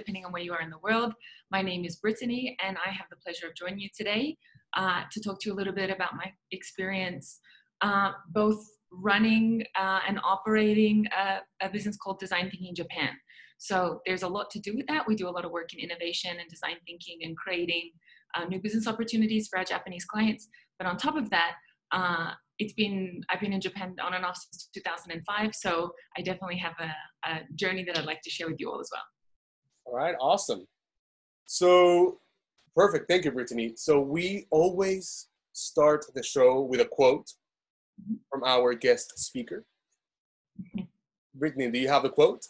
depending on where you are in the world. My name is Brittany, and I have the pleasure of joining you today uh, to talk to you a little bit about my experience, uh, both running uh, and operating a, a, business called Design Thinking Japan. So there's a lot to do with that. We do a lot of work in innovation and design thinking and creating uh, new business opportunities for our Japanese clients. But on top of that, uh, it's been I've been in Japan on and off since 2005, so I definitely have a, a journey that I'd like to share with you all as well. All right, awesome. So perfect. Thank you, Brittany. So we always start the show with a quote from our guest speaker. Brittany, do you have a quote?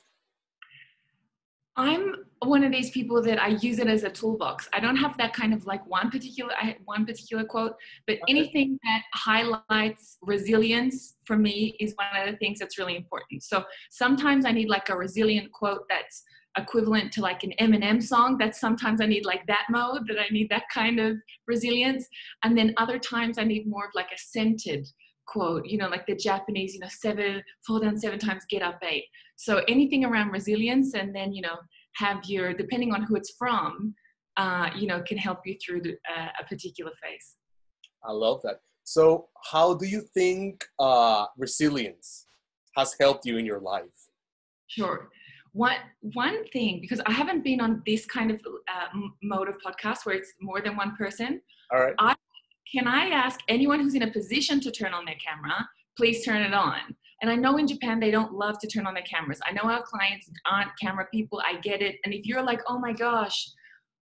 I'm one of these people that I use it as a toolbox. I don't have that kind of like one particular I one particular quote, but anything that highlights resilience for me is one of the things that's really important. So sometimes I need like a resilient quote that's equivalent to like an Eminem song. That sometimes I need like that mode, that I need that kind of resilience. And then other times I need more of like a centered quote, you know, like the Japanese, you know, seven, fall down seven times, get up eight. So anything around resilience and then, you know, have your, depending on who it's from, uh, you know, can help you through the, uh, a particular phase. I love that. So how do you think uh, resilience has helped you in your life? Sure one one thing because i haven't been on this kind of uh, mode of podcast where it's more than one person. All right. I, can i ask anyone who's in a position to turn on their camera please turn it on? And i know in japan they don't love to turn on their cameras. I know our clients aren't camera people. I get it. And if you're like oh my gosh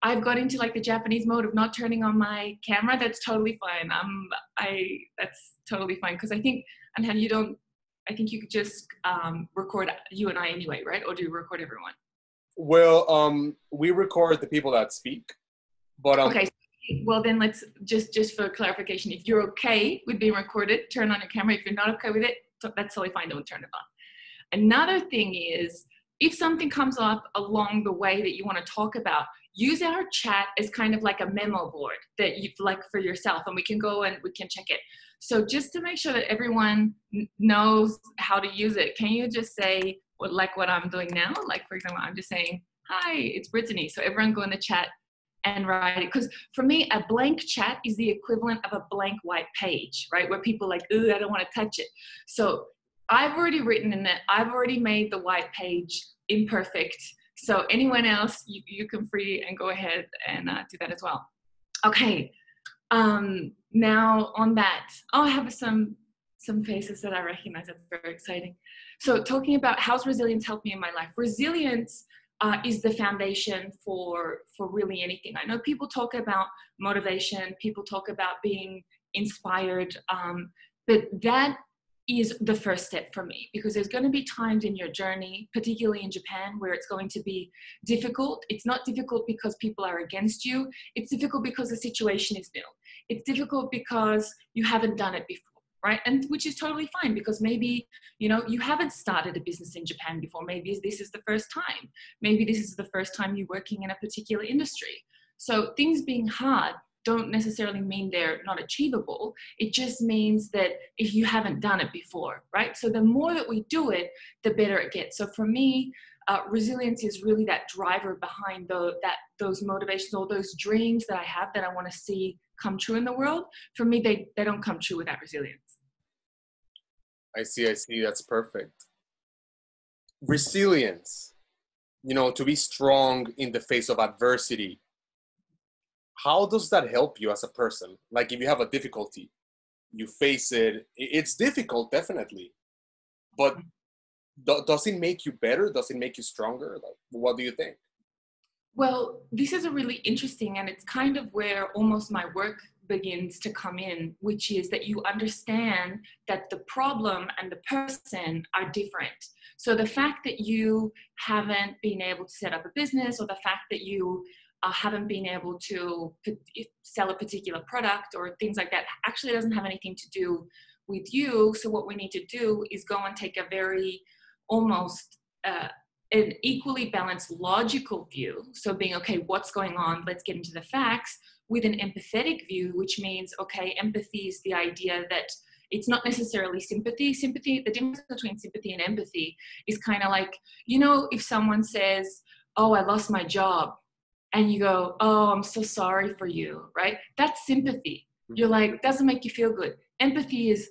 I've got into like the Japanese mode of not turning on my camera. That's totally fine. Um, I that's totally fine. Because I think and you don't I think you could just um, record you and I anyway, right? Or do you record everyone? Well, um, we record the people that speak, but um, okay. Well, then let's just just for clarification, if you're okay with being recorded, turn on your camera. If you're not okay with it, that's totally fine. Don't turn it on. Another thing is if something comes up along the way that you want to talk about, use our chat as kind of like a memo board that you like for yourself, and we can go and we can check it. So just to make sure that everyone knows how to use it, can you just say like what I'm doing now? Like for example, I'm just saying, hi, it's Brittany. So everyone go in the chat and write it. Because for me, a blank chat is the equivalent of a blank white page, right? Where people like, ooh, I don't want to touch it. So I've already written in it. I've already made the white page imperfect. So anyone else, you, you can free and go ahead and uh, do that as well. Okay, um, now on that, oh, I have some some faces that I recognize. That's very exciting. So talking about how's resilience helped me in my life. Resilience uh, is the foundation for for really anything. I know people talk about motivation. People talk about being inspired, um, but that is the first step for me because there's going to be times in your journey, particularly in Japan, where it's going to be difficult. It's not difficult because people are against you, it's difficult because the situation is new. It's difficult because you haven't done it before. Right. And which is totally fine because maybe, you know, you haven't started a business in Japan before. Maybe this is the first time. Maybe this is the first time you're working in a particular industry. So things being hard don't necessarily mean they're not achievable. It just means that if you haven't done it before, right? So the more that we do it, the better it gets. So for me, uh, resilience is really that driver behind the, that those motivations or those dreams that I have that I want to see come true in the world. For me, they, they don't come true without resilience. I see, I see. That's perfect. Resilience, you know, to be strong in the face of adversity how does that help you as a person like if you have a difficulty you face it it's difficult definitely but mm-hmm. does it make you better does it make you stronger like what do you think well this is a really interesting and it's kind of where almost my work begins to come in which is that you understand that the problem and the person are different so the fact that you haven't been able to set up a business or the fact that you uh, haven't been able to sell a particular product or things like that actually doesn't have anything to do with you. So what we need to do is go and take a very almost uh, an equally balanced logical view. So being okay, what's going on? Let's get into the facts with an empathetic view, which means okay, empathy is the idea that it's not necessarily sympathy. Sympathy, the difference between sympathy and empathy is kind of like, you know, if someone says, oh i lost my job and you go oh i'm so sorry for you right? That's sympathy. Mm-hmm. You're like doesn't make you feel good. Empathy is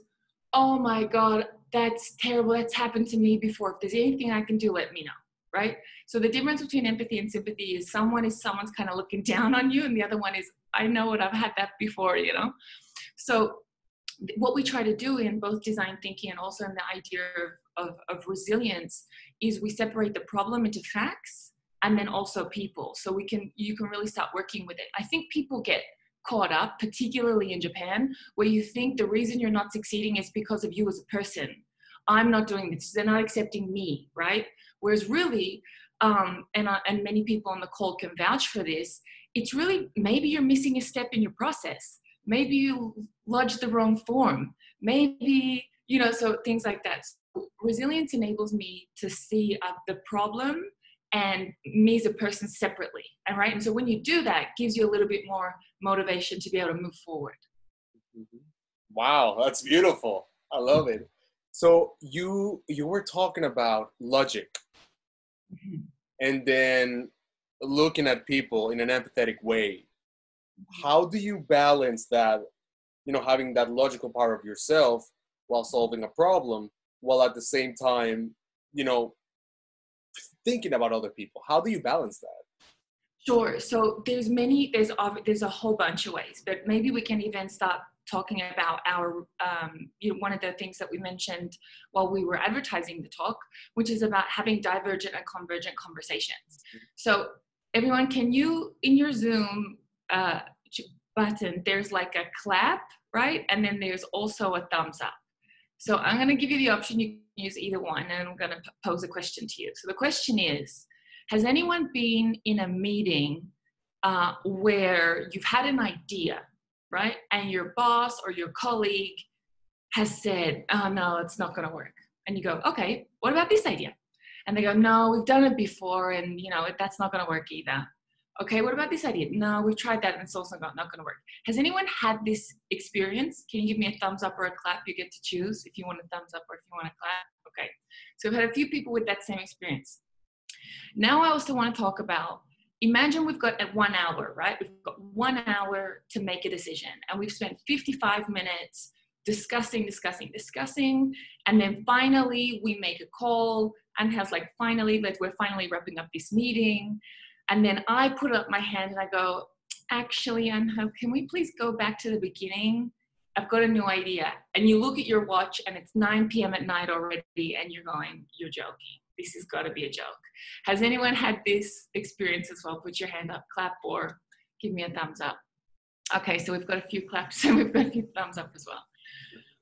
oh my god that's terrible. That's happened to me before. If there's anything i can do let me know right? So the difference between empathy and sympathy is someone is someone's kind of looking down on you and the other one is i know it i've had that before you know? So what we try to do in both design thinking and also in the idea of, of, of resilience is we separate the problem into facts and then also people. So we can you can really start working with it. I think people get caught up particularly in japan where you think the reason you're not succeeding is because of you as a person. I'm not doing this. They're not accepting me right whereas really um, and, uh, and many people on the call can vouch for this it's really maybe you're missing a step in your process. Maybe you lodged the wrong form. Maybe you know so things like that. So resilience enables me to see uh, the problem and me as a person separately and right? And so when you do that gives you a little bit more motivation to be able to move forward. Mm-hmm. wow that's beautiful. I love it. So you you were talking about logic mm-hmm. and then looking at people in an empathetic way. How do you balance that you know having that logical part of yourself while solving a problem while at the same time you know thinking about other people? How do you balance that? Sure. So there's many there's there's a whole bunch of ways but maybe we can even start talking about our um, you know one of the things that we mentioned while we were advertising the talk which is about having divergent and convergent conversations so everyone can you in your zoom uh, button, there's like a clap, right? And then there's also a thumbs up. So I'm going to give you the option. You can use either one, and I'm going to pose a question to you. So the question is Has anyone been in a meeting uh, where you've had an idea, right? And your boss or your colleague has said, Oh, no, it's not going to work. And you go, Okay, what about this idea? And they go, No, we've done it before, and you know, that's not going to work either. Okay, what about this idea? No, we've tried that and it's also not, to work. Has anyone had this experience? Can you give me a thumbs up or a clap? You get to choose if you want a thumbs up or if you want a clap. Okay, so we've had a few people with that same experience. Now I also want to talk about imagine we've got at one hour, right? We've got one hour to make a decision and we've spent 55 minutes discussing, discussing, discussing, and then finally we make a call and has like finally like we're finally wrapping up this meeting and then I put up my hand and I go, actually, Anha, can we please go back to the beginning? I've got a new idea. And you look at your watch and it's 9 p.m. at night already, and you're going, you're joking. This has got to be a joke. Has anyone had this experience as well? Put your hand up, clap, or give me a thumbs up. Okay, so we've got a few claps and we've got a few thumbs up as well.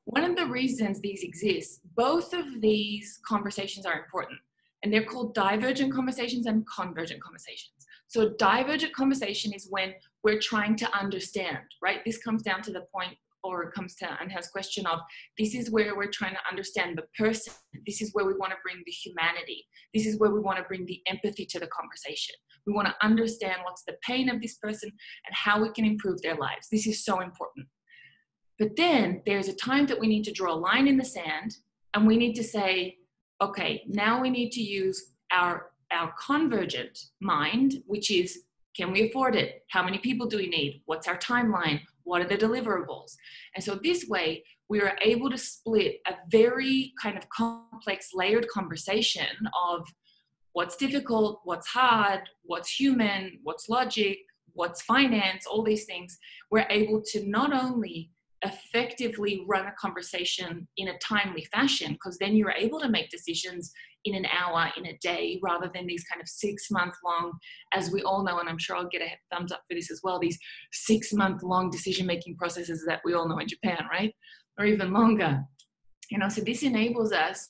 One of the reasons these exist, both of these conversations are important, and they're called divergent conversations and convergent conversations. So a divergent conversation is when we're trying to understand, right? This comes down to the point or comes to Anha's question of this is where we're trying to understand the person. This is where we want to bring the humanity. This is where we want to bring the empathy to the conversation. We want to understand what's the pain of this person and how we can improve their lives. This is so important. But then there's a time that we need to draw a line in the sand and we need to say, okay, now we need to use our our convergent mind, which is can we afford it? How many people do we need? What's our timeline? What are the deliverables? And so this way, we are able to split a very kind of complex, layered conversation of what's difficult, what's hard, what's human, what's logic, what's finance, all these things. We're able to not only effectively run a conversation in a timely fashion because then you're able to make decisions in an hour in a day rather than these kind of six month long as we all know and i'm sure i'll get a thumbs up for this as well these six month long decision making processes that we all know in japan right? Or even longer. You know so this enables us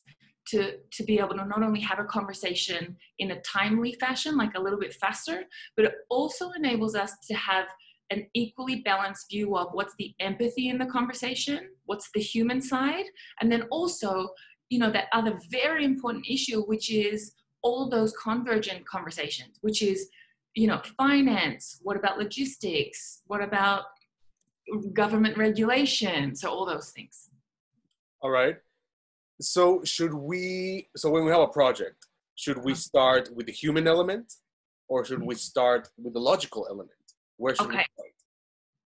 to to be able to not only have a conversation in a timely fashion like a little bit faster but it also enables us to have an equally balanced view of what's the empathy in the conversation, what's the human side, and then also, you know, that other very important issue, which is all those convergent conversations, which is, you know, finance, what about logistics, what about government regulation, so all those things. All right. So should we, so when we have a project, should we uh-huh. start with the human element or should we start with the logical element? Where should Okay. we?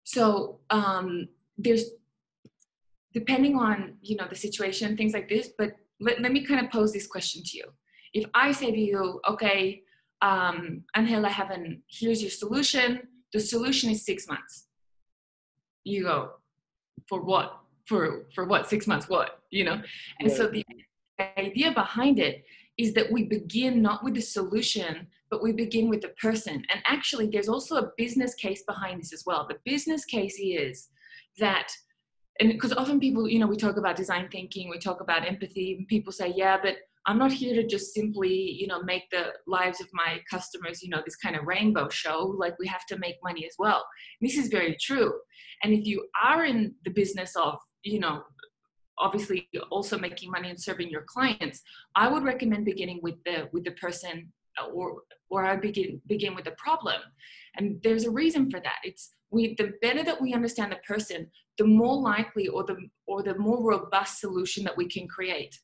So um, there's depending on you know the situation, things like this. But let, let me kind of pose this question to you. If I say to you, okay, um, Angela, Heaven, here's your solution. The solution is six months. You go, for what? For for what? Six months? What? You know? And so the idea behind it is that we begin not with the solution, but we begin with the person. And actually, there's also a business case behind this as well. The business case is that, and because often people, you know, we talk about design thinking, we talk about empathy, and people say, yeah, but I'm not here to just simply, you know, make the lives of my customers, you know, this kind of rainbow show. Like we have to make money as well. And this is very true. And if you are in the business of, you know, obviously also making money and serving your clients, I would recommend beginning with the with the person or or I begin begin with the problem. And there's a reason for that. It's we the better that we understand the person, the more likely or the or the more robust solution that we can create.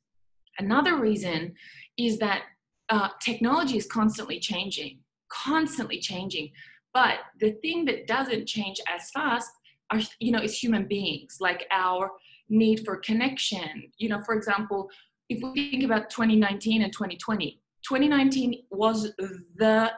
Another reason is that uh, technology is constantly changing, constantly changing. But the thing that doesn't change as fast are you know is human beings, like our need for connection. You know, for example, if we think about 2019 and 2020, 2019 was the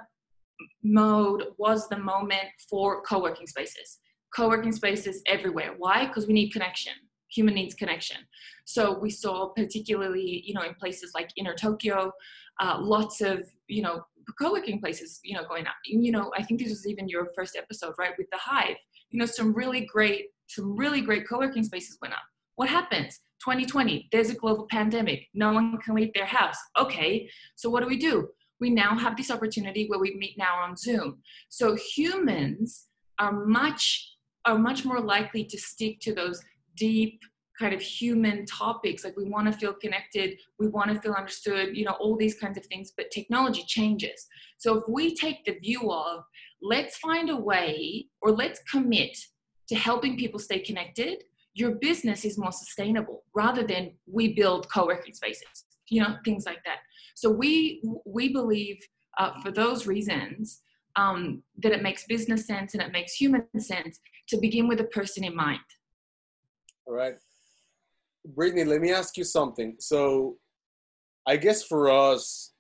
mode, was the moment for co-working spaces. Co-working spaces everywhere. Why? Because we need connection. Human needs connection. So we saw particularly, you know, in places like inner Tokyo, uh, lots of, you know, co-working places, you know, going up. You know, I think this was even your first episode, right, with the Hive. You know, some really great, some really great co-working spaces went up. What happens? 2020, there's a global pandemic. No one can leave their house. Okay, so what do we do? We now have this opportunity where we meet now on Zoom. So humans are much are much more likely to stick to those deep kind of human topics like we want to feel connected we want to feel understood you know all these kinds of things but technology changes so if we take the view of let's find a way or let's commit to helping people stay connected your business is more sustainable rather than we build co-working spaces you know things like that so we we believe uh, for those reasons um, that it makes business sense and it makes human sense to begin with a person in mind All right. Brittany, let me ask you something. So I guess for us,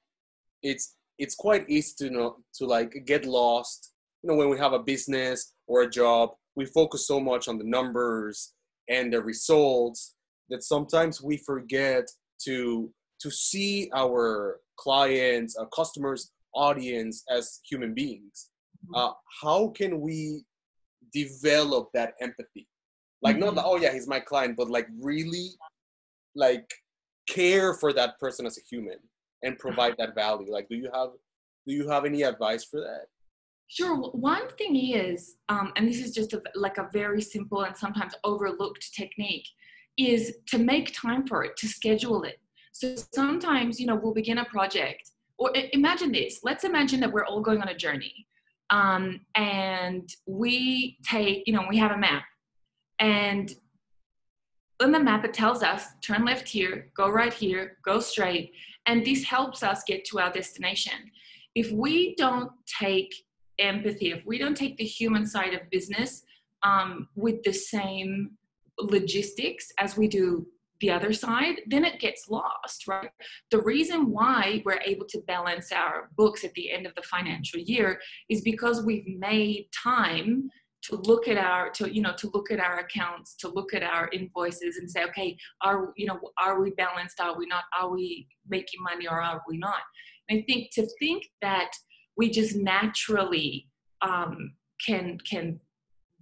it's it's quite easy to know to like get lost. You know, when we have a business or a job, we focus so much on the numbers and the results that sometimes we forget to to see our clients, our customers, audience as human beings. Uh, how can we develop that empathy? Like not Mhm. like, oh yeah, he's my client, but like really like care for that person as a human and provide that value. Like do you have do you have any advice for that? Sure. One thing is, um, and this is just a, like a very simple and sometimes overlooked technique, is to make time for it, to schedule it. So sometimes, you know, we'll begin a project, or imagine this. Let's imagine that we're all going on a journey, um, and we take, you know, we have a map, and on the map it tells us turn left here, go right here, go straight, and this helps us get to our destination. If we don't take empathy, if we don't take the human side of business um, with the same logistics as we do the other side, then it gets lost, right? The reason why we're able to balance our books at the end of the financial year is because we've made time to look at our to you know to look at our accounts to look at our invoices and say okay are you know are we balanced? Are we not? Are we making money or are we not? And i think to think that we just naturally um, can can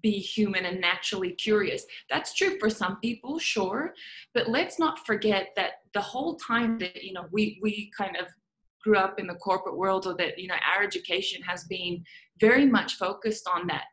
be human and naturally curious. That's true for some people, sure, but let's not forget that the whole time that you know we we kind of grew up in the corporate world, or that you know our education has been very much focused on that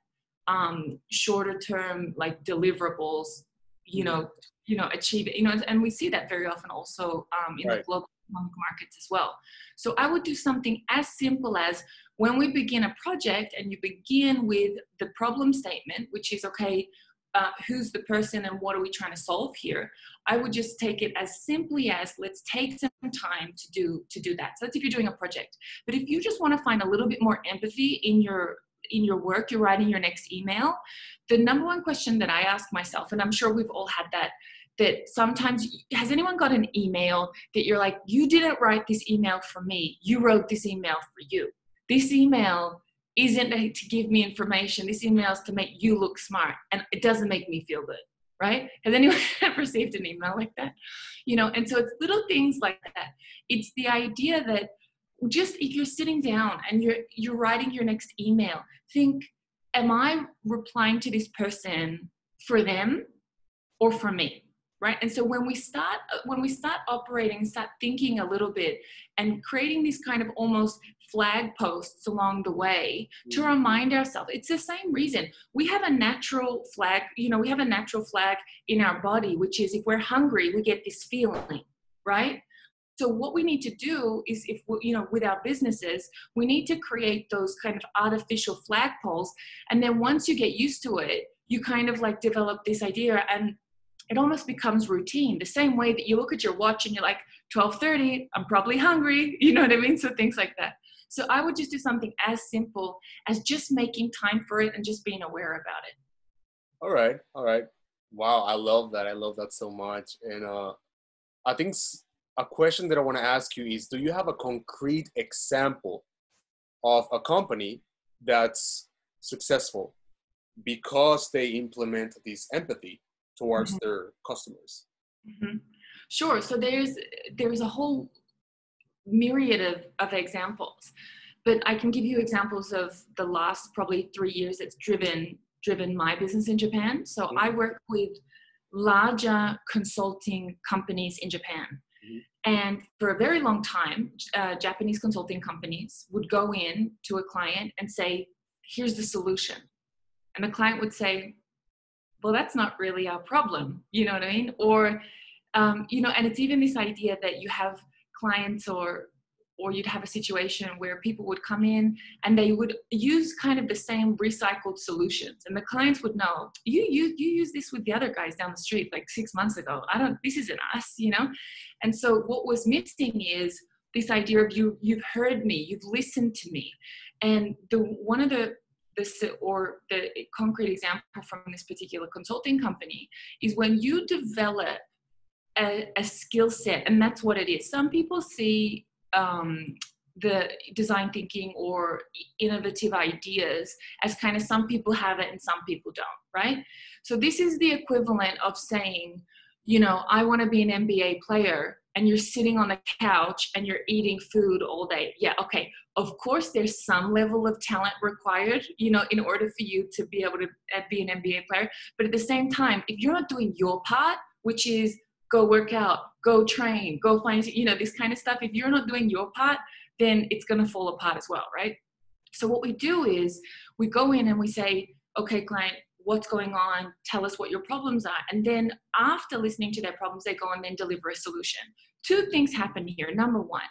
um, shorter term like deliverables, you know, you know, achieve you know, and we see that very often also um, in the Right. global economic markets as well. So I would do something as simple as when we begin a project and you begin with the problem statement, which is okay, uh, who's the person and what are we trying to solve here? I would just take it as simply as let's take some time to do to do that. So that's if you're doing a project. But if you just want to find a little bit more empathy in your in your work you're writing your next email the number one question that i ask myself and i'm sure we've all had that that sometimes has anyone got an email that you're like you didn't write this email for me. You wrote this email for you. This email isn't to give me information. This email is to make you look smart. And it doesn't make me feel good right? Has anyone ever received an email like that? You know and so it's little things like that. It's the idea that just if you're sitting down and you're you're writing your next email think am i replying to this person for them or for me right? And so when we start when we start operating start thinking a little bit and creating these kind of almost flag posts along the way to mm. remind ourselves it's the same reason. We have a natural flag you know we have a natural flag in our body which is if we're hungry we get this feeling right? So what we need to do is if we, you know with our businesses we need to create those kind of artificial flag flagpoles. And then once you get used to it you kind of like develop this idea and it almost becomes routine the same way that you look at your watch and you're like 12:30 I'm probably hungry you know what I mean? So things like that. So I would just do something as simple as just making time for it and just being aware about it. All right all right. Wow I love that I love that so much. And uh I think a question that I want to ask you is do you have a concrete example of a company that's successful because they implement this empathy towards mm-hmm. their customers mm-hmm. sure so there's there's a whole myriad of, of examples but i can give you examples of the last probably three years that's driven driven my business in japan so mm-hmm. i work with larger consulting companies in japan mm-hmm. and for a very long time uh, japanese consulting companies would go in to a client and say here's the solution and the client would say well that's not really our problem you know what i mean? Or um, you know and it's even this idea that you have clients or or you'd have a situation where people would come in and they would use kind of the same recycled solutions. And the clients would know you you you use this with the other guys down the street like 6 months ago. I don't this isn't us you know? And so what was missing is this idea of you you've heard me. You've listened to me. And the one of the or the concrete example from this particular consulting company is when you develop a, a skill set and that's what it is. Some people see um, the design thinking or innovative ideas as kind of some people have it and some people don't right? So this is the equivalent of saying you know i want to be an nba player and you're sitting on the couch and you're eating food all day. Yeah okay of course there's some level of talent required you know in order for you to be able to uh, be an nba player. But at the same time if you're not doing your part which is go work out go train go find you know this kind of stuff if you're not doing your part then it's going to fall apart as well right? So what we do is we go in and we say okay client what's going on? Tell us what your problems are. And then after listening to their problems they go and then deliver a solution. Two things happen here. Number one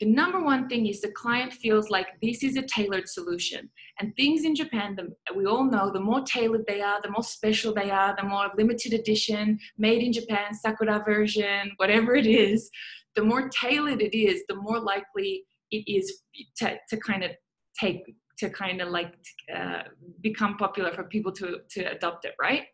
the number one thing is the client feels like this is a tailored solution. And things in japan the, we all know the more tailored they are the more special they are the more limited edition made in japan sakura version whatever it is the more tailored it is the more likely it is to, to kind of take to kind of like uh, become popular for people to to adopt it right?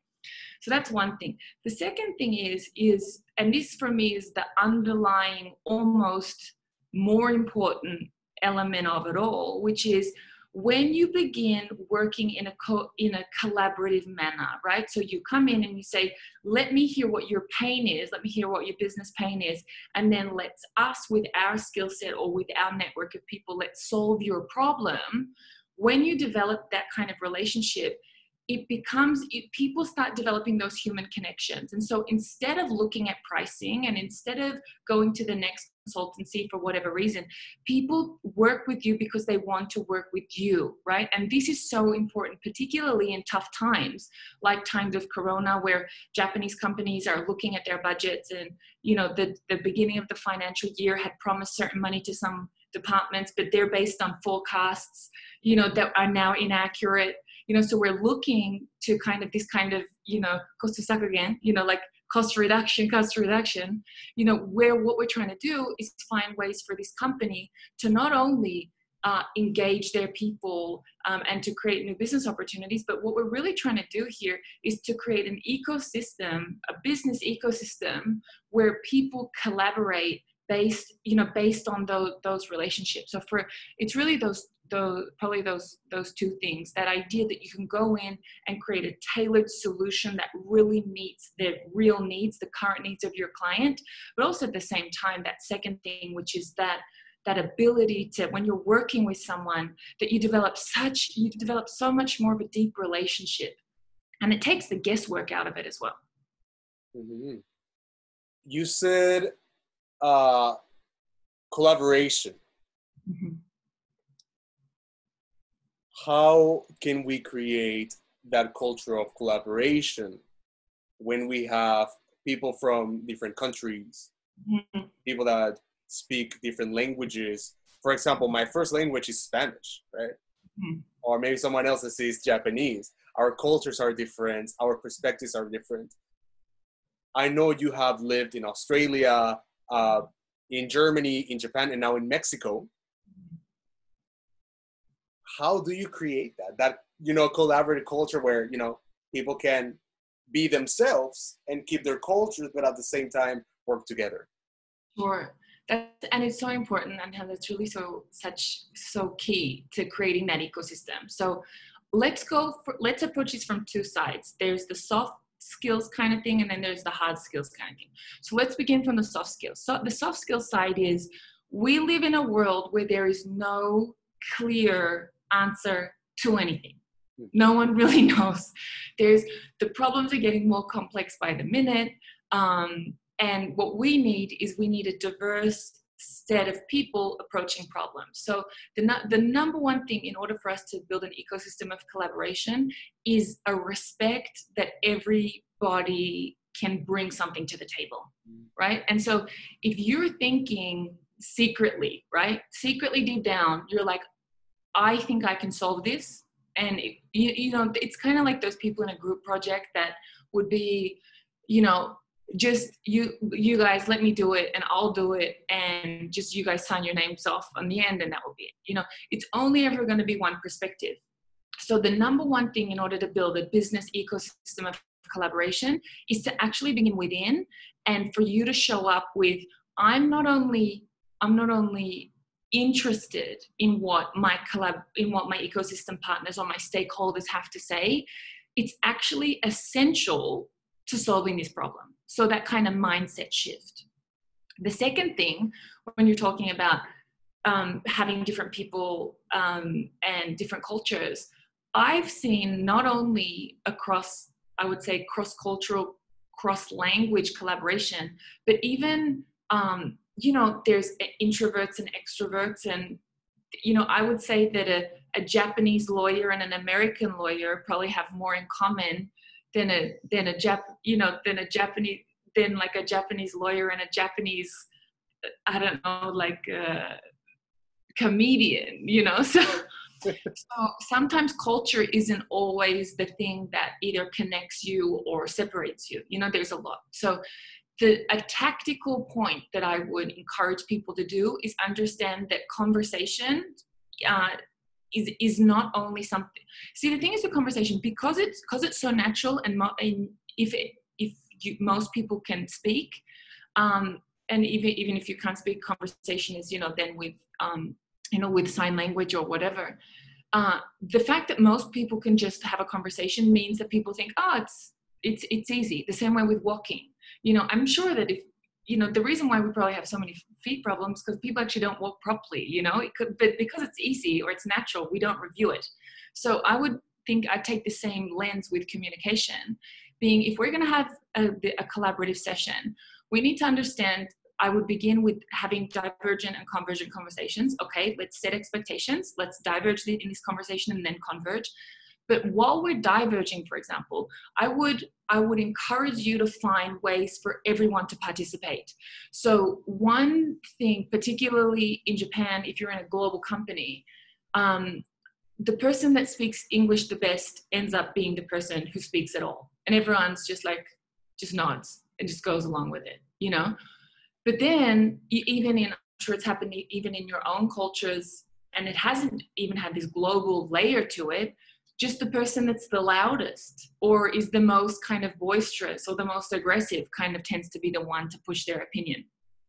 So that's one thing. The second thing is is and this for me is the underlying almost more important element of it all which is when you begin working in a co- in a collaborative manner right? So you come in and you say let me hear what your pain is. Let me hear what your business pain is. And then let's us with our skill set or with our network of people let's solve your problem. When you develop that kind of relationship it becomes it, people start developing those human connections. And so instead of looking at pricing and instead of going to the next consultancy for whatever reason people work with you because they want to work with you right? And this is so important particularly in tough times like times of corona where japanese companies are looking at their budgets and you know the, the beginning of the financial year had promised certain money to some departments but they're based on forecasts you know that are now inaccurate you know so we're looking to kind of this kind of you know cost again you know like cost reduction cost reduction you know where what we're trying to do is find ways for this company to not only uh, engage their people um, and to create new business opportunities. But what we're really trying to do here is to create an ecosystem, a business ecosystem where people collaborate based, you know, based on those those relationships. So for it's really those those probably those those two things that idea that you can go in and create a tailored solution that really meets the real needs the current needs of your client but also at the same time that second thing which is that that ability to when you're working with someone that you develop such you develop so much more of a deep relationship and it takes the guesswork out of it as well mm-hmm. you said uh, collaboration mm-hmm. How can we create that culture of collaboration when we have people from different countries mm-hmm. people that speak different languages. For example, my first language is Spanish, right? Mm-hmm. Or maybe someone else says Japanese. Our cultures are different, our perspectives are different. I know you have lived in Australia, uh, in Germany, in Japan, and now in Mexico. How do you create that? That you know, collaborative culture where you know people can be themselves and keep their cultures, but at the same time work together. Sure. That's and it's so important and that's really so such so key to creating that ecosystem. So let's go for, let's approach this from two sides. There's the soft skills kind of thing and then there's the hard skills kind of thing. So let's begin from the soft skills. So the soft skills side is we live in a world where there is no clear answer to anything hmm. no one really knows there's the problems are getting more complex by the minute um, and what we need is we need a diverse set of people approaching problems. So the, the number one thing in order for us to build an ecosystem of collaboration is a respect that everybody can bring something to the table, right? And so if you're thinking secretly, right, secretly deep down, you're like, I think I can solve this. And it, you, you know, it's kind of like those people in a group project that would be, you know, just you you guys let me do it and i'll do it. And just you guys sign your names off on the end and that will be it you know? It's only ever going to be one perspective. So the number one thing in order to build a business ecosystem of collaboration is to actually begin within and for you to show up with i'm not only i'm not only interested in what my collab in what my ecosystem partners or my stakeholders have to say it's actually essential to solving this problem so that kind of mindset shift. The second thing, when you're talking about um, having different people um, and different cultures, I've seen not only across, I would say, cross cultural, cross language collaboration, but even, um, you know, there's introverts and extroverts. And, you know, I would say that a, a Japanese lawyer and an American lawyer probably have more in common than a than a Jap you know than a Japanese than like a Japanese lawyer and a Japanese uh, I don't know like a comedian you know so so sometimes culture isn't always the thing that either connects you or separates you you know there's a lot so the a tactical point that i would encourage people to do is understand that conversation uh, is is not only something. See, the thing is, the conversation because it's because it's so natural, and, mo- and if it, if you, most people can speak, um, and even even if you can't speak, conversation is you know then with um, you know with sign language or whatever. Uh, the fact that most people can just have a conversation means that people think, oh, it's it's it's easy. The same way with walking. You know, I'm sure that if you know the reason why we probably have so many feet problems because people actually don't walk properly you know it could but because it's easy or it's natural we don't review it so i would think i take the same lens with communication being if we're going to have a, a collaborative session we need to understand I would begin with having divergent and convergent conversations. Okay, let's set expectations. Let's diverge in this conversation and then converge. But while we're diverging, for example, I would I would encourage you to find ways for everyone to participate. So one thing, particularly in Japan, if you're in a global company, um, the person that speaks English the best ends up being the person who speaks at all. And everyone's just like, just nods and just goes along with it, you know? But then, even in, I'm sure it's happened even in your own cultures, and it hasn't even had this global layer to it, just the person that's the loudest or is the most kind of boisterous or the most aggressive kind of tends to be the one to push their opinion.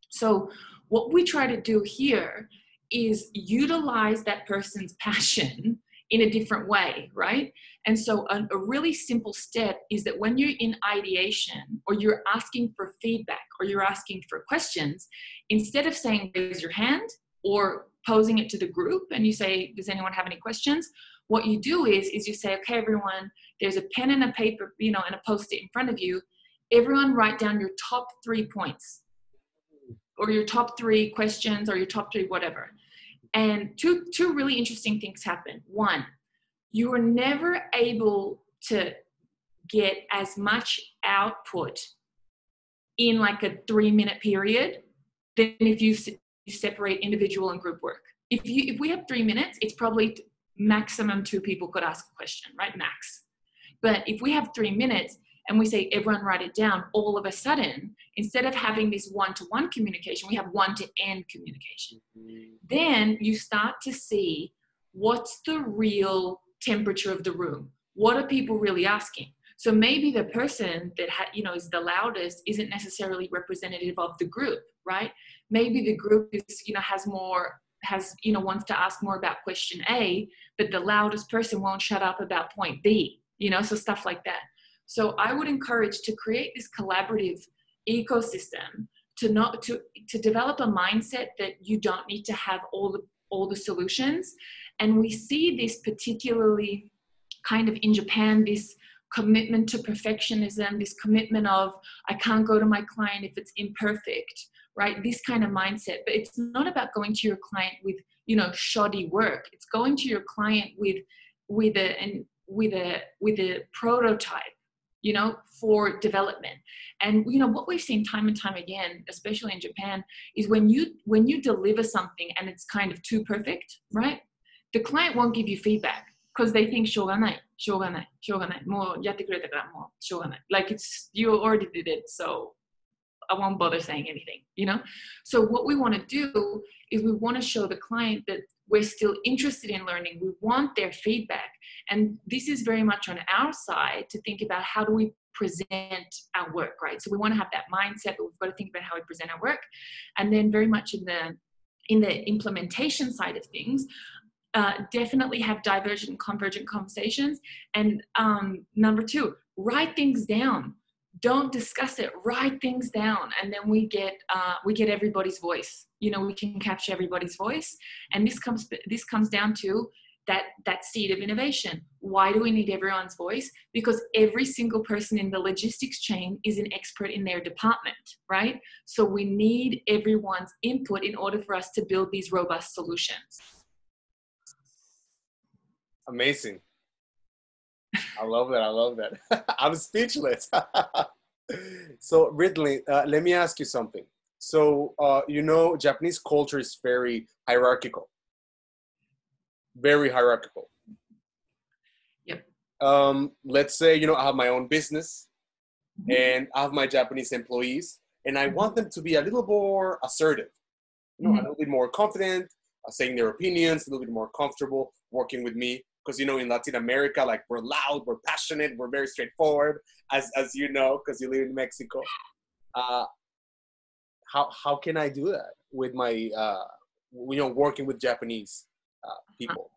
So, what we try to do here is utilize that person's passion in a different way, right? And so, a, a, really simple step is that when you're in ideation or you're asking for feedback or you're asking for questions, instead of saying raise your hand or posing it to the group and you say, does anyone have any questions? What you do is, is you say, okay, everyone, there's a pen and a paper, you know, and a post-it in front of you. Everyone write down your top three points or your top three questions or your top three whatever. And two two really interesting things happen. One you are never able to get as much output in like a three minute period than if you, you separate individual and group work. If you if we have three minutes it's probably maximum two people could ask a question right max. But if we have three minutes and we say everyone write it down all of a sudden instead of having this one-to-one communication we have one-to-end communication. Mm-hmm. then you start to see what's the real temperature of the room. What are people really asking? So maybe the person that ha- you know is the loudest isn't necessarily representative of the group right? Maybe the group is you know has more has you know wants to ask more about question a but the loudest person won't shut up about point b you know so stuff like that so I would encourage to create this collaborative ecosystem to not to to develop a mindset that you don't need to have all the all the solutions. And we see this particularly kind of in Japan, this commitment to perfectionism, this commitment of I can't go to my client if it's imperfect, right? This kind of mindset. But it's not about going to your client with, you know, shoddy work. It's going to your client with with a and with a with a prototype you know, for development. And you know what we've seen time and time again, especially in Japan, is when you when you deliver something and it's kind of too perfect, right? The client won't give you feedback because they think しょうがない、しょうがない、しょうがない、もうやってくれたからもうしょうがない。Like it's you already did it, so I won't bother saying anything, you know? So what we want to do is we want to show the client that we're still interested in learning. We want their feedback. And this is very much on our side to think about how do we present our work, right? So we want to have that mindset, but we've got to think about how we present our work. And then very much in the in the implementation side of things, uh, definitely have divergent and convergent conversations. And um, number two, write things down don't discuss it write things down and then we get uh, we get everybody's voice. You know we can capture everybody's voice. And this comes this comes down to that that seed of innovation. Why do we need everyone's voice? Because every single person in the logistics chain is an expert in their department right? So we need everyone's input in order for us to build these robust solutions. Amazing I love that. I love that. I'm speechless. so, Ridley, uh, let me ask you something. So, uh, you know, Japanese culture is very hierarchical. Very hierarchical. Yep. Um, let's say, you know, I have my own business mm-hmm. and I have my Japanese employees, and I want them to be a little more assertive, you know, mm-hmm. a little bit more confident, uh, saying their opinions, a little bit more comfortable working with me because you know in Latin America, like we're loud, we're passionate, we're very straightforward, as as you know, because you live in Mexico. Uh, how how can I do that with my uh, you know working with Japanese uh, people?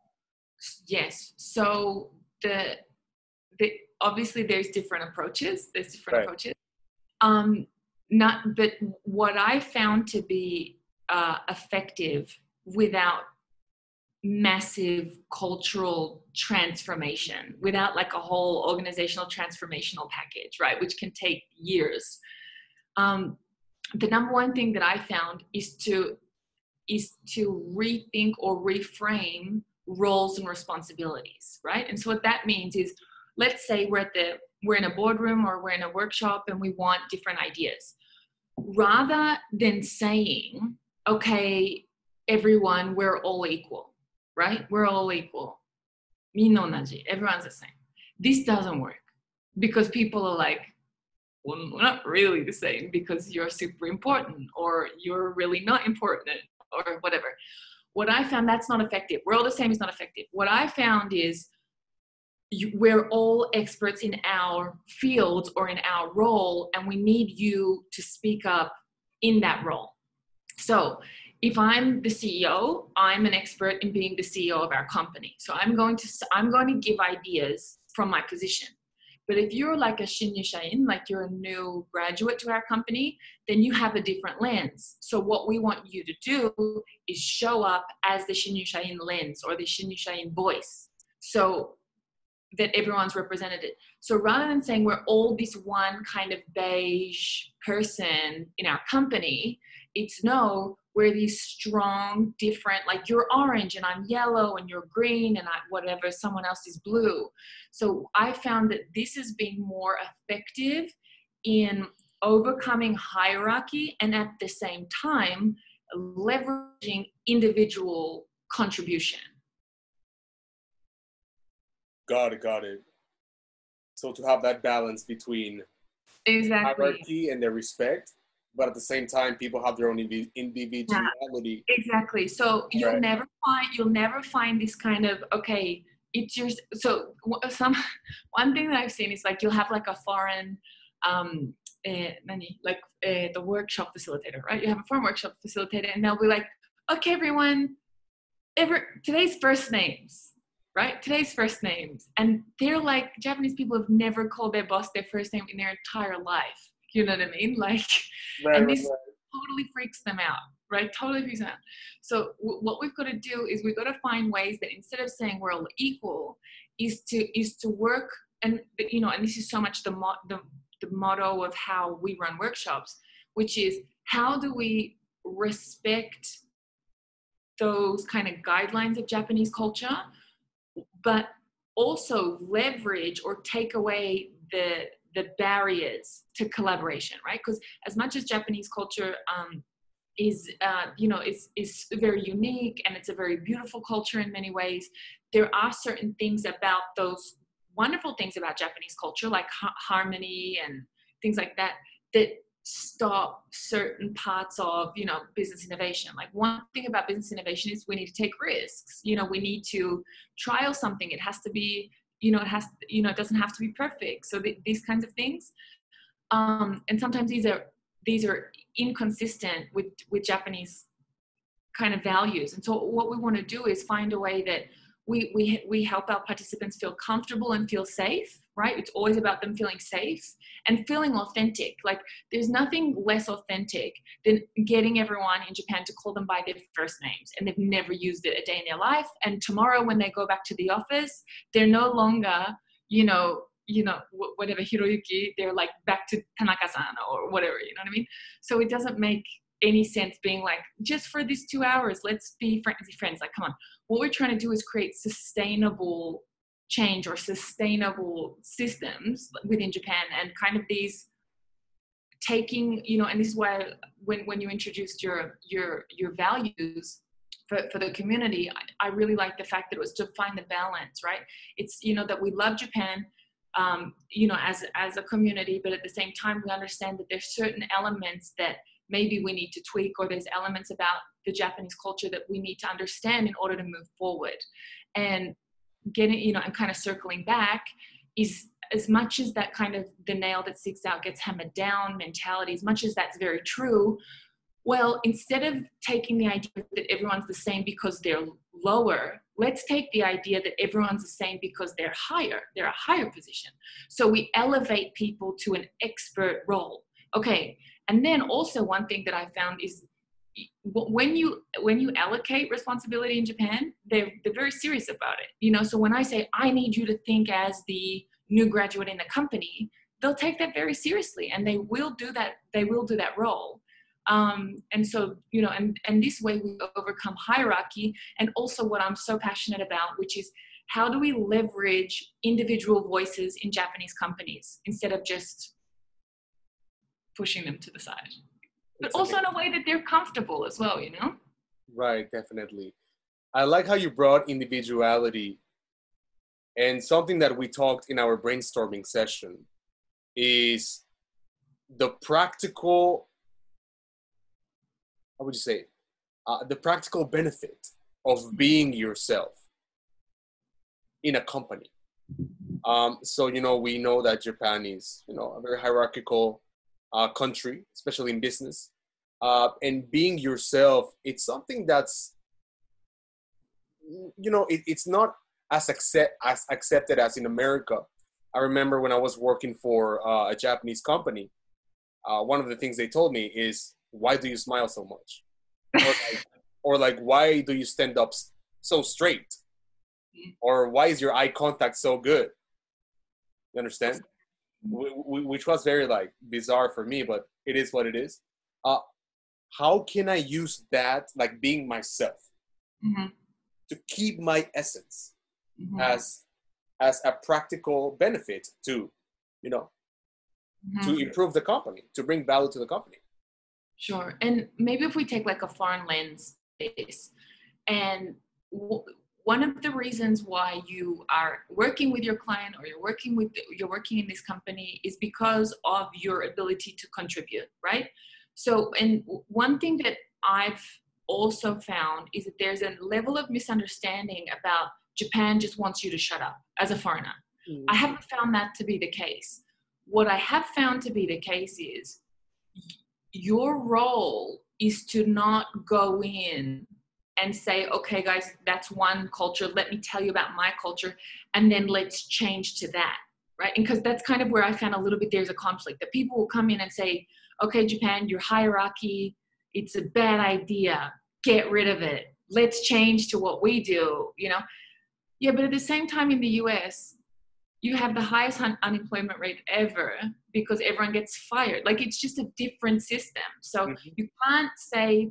Yes. So the the obviously there's different approaches. There's different right. approaches. Um, not but what I found to be uh, effective without massive cultural transformation without like a whole organizational transformational package right which can take years. Um, the number one thing that i found is to is to rethink or reframe roles and responsibilities right? And so what that means is let's say we're at the we're in a boardroom or we're in a workshop and we want different ideas. Rather than saying okay everyone we're all equal right? We're all equal. Me, no, minonaji. Everyone's the same. This doesn't work because people are like, well, we're not really the same because you're super important or you're really not important or whatever. What I found that's not effective. We're all the same is not effective. What I found is you, we're all experts in our fields or in our role, and we need you to speak up in that role. So if I'm the CEO, I'm an expert in being the CEO of our company. So I'm going to I'm going to give ideas from my position. But if you're like a Shinyu Shain, like you're a new graduate to our company, then you have a different lens. So what we want you to do is show up as the Shinyu Shain lens or the Shinyu Shain voice. So that everyone's represented. So rather than saying we're all this one kind of beige person in our company, it's no, we're these strong, different, like you're orange and I'm yellow and you're green and I, whatever, someone else is blue. So I found that this has been more effective in overcoming hierarchy and at the same time leveraging individual contribution. Got it, got it. So to have that balance between exactly. hierarchy and their respect, but at the same time, people have their own individuality. Yeah, exactly. So you'll right. never find you'll never find this kind of okay. It's just so some one thing that I've seen is like you'll have like a foreign um uh, like uh, the workshop facilitator, right? You have a foreign workshop facilitator, and they'll be like, "Okay, everyone, ever today's first names right? Today's first names. And they're like, Japanese people have never called their boss their first name in their entire life. You know what I mean? Like, right, and this right. totally freaks them out, right? Totally freaks them out. So w- what we've got to do is we've got to find ways that instead of saying we're all equal, is to is to work and you know, and this is so much the mo- the the motto of how we run workshops, which is how do we respect those kind of guidelines of Japanese culture but also leverage or take away the the barriers to collaboration right? Because as much as japanese culture um, is uh, you know is is very unique and it's a very beautiful culture in many ways there are certain things about those wonderful things about japanese culture like ha- harmony and things like that that stop certain parts of you know business innovation. Like one thing about business innovation is we need to take risks. You know we need to trial something. It has to be you know it has you know it doesn't have to be perfect. So th- these kinds of things um and sometimes these are these are inconsistent with with japanese kind of values. And so what we want to do is find a way that we we we help our participants feel comfortable and feel safe right? It's always about them feeling safe and feeling authentic. Like there's nothing less authentic than getting everyone in Japan to call them by their first names and they've never used it a day in their life. And tomorrow when they go back to the office, they're no longer, you know, you know, whatever Hiroyuki, they're like back to Tanaka-san or whatever, you know what I mean? So it doesn't make any sense being like, just for these two hours, let's be friends. friends. Like, come on. What we're trying to do is create sustainable change or sustainable systems within Japan and kind of these taking you know and this is why when when you introduced your your your values for, for the community I, I really like the fact that it was to find the balance right? It's you know that we love japan um, you know as as a community but at the same time we understand that there's certain elements that maybe we need to tweak or there's elements about the japanese culture that we need to understand in order to move forward. And getting you know and kind of circling back is as much as that kind of the nail that sticks out gets hammered down mentality as much as that's very true well instead of taking the idea that everyone's the same because they're lower let's take the idea that everyone's the same because they're higher they're a higher position. So we elevate people to an expert role. Okay and then also one thing that i found is when you when you allocate responsibility in Japan, they're they're very serious about it. You know, so when I say I need you to think as the new graduate in the company, they'll take that very seriously, and they will do that. They will do that role. Um, and so you know, and and this way we overcome hierarchy, and also what I'm so passionate about, which is how do we leverage individual voices in Japanese companies instead of just pushing them to the side but also in a way that they're comfortable as well, you know? Right, definitely. I like how you brought individuality And something that we talked in our brainstorming session is the practical, how would you say, uh, the practical benefit of being yourself in a company. Um, so you know, we know that Japan is you know a very hierarchical uh, country, especially in business. Uh, and being yourself, it's something that's you know it, it's not as accept as accepted as in America. I remember when I was working for uh, a Japanese company, uh, one of the things they told me is, "Why do you smile so much?" or, like, or like, "Why do you stand up so straight?" Or "Why is your eye contact so good?" You understand? Which was very like bizarre for me, but it is what it is. Uh, how can I use that, like being myself, mm-hmm. to keep my essence mm-hmm. as as a practical benefit to, you know, mm-hmm. to improve the company, to bring value to the company. Sure, and maybe if we take like a foreign lens, space and w- one of the reasons why you are working with your client or you're working with you're working in this company is because of your ability to contribute right? So and one thing that i've also found is that there's a level of misunderstanding about japan just wants you to shut up as a foreigner. Mm-hmm. i haven't found that to be the case. What i have found to be the case is your role is to not go in and say, okay, guys, that's one culture. Let me tell you about my culture. And then let's change to that. Right. And because that's kind of where I found a little bit there's a conflict that people will come in and say, okay, Japan, your hierarchy, it's a bad idea. Get rid of it. Let's change to what we do, you know? Yeah, but at the same time in the US, you have the highest un- unemployment rate ever because everyone gets fired. Like it's just a different system. So mm-hmm. you can't say,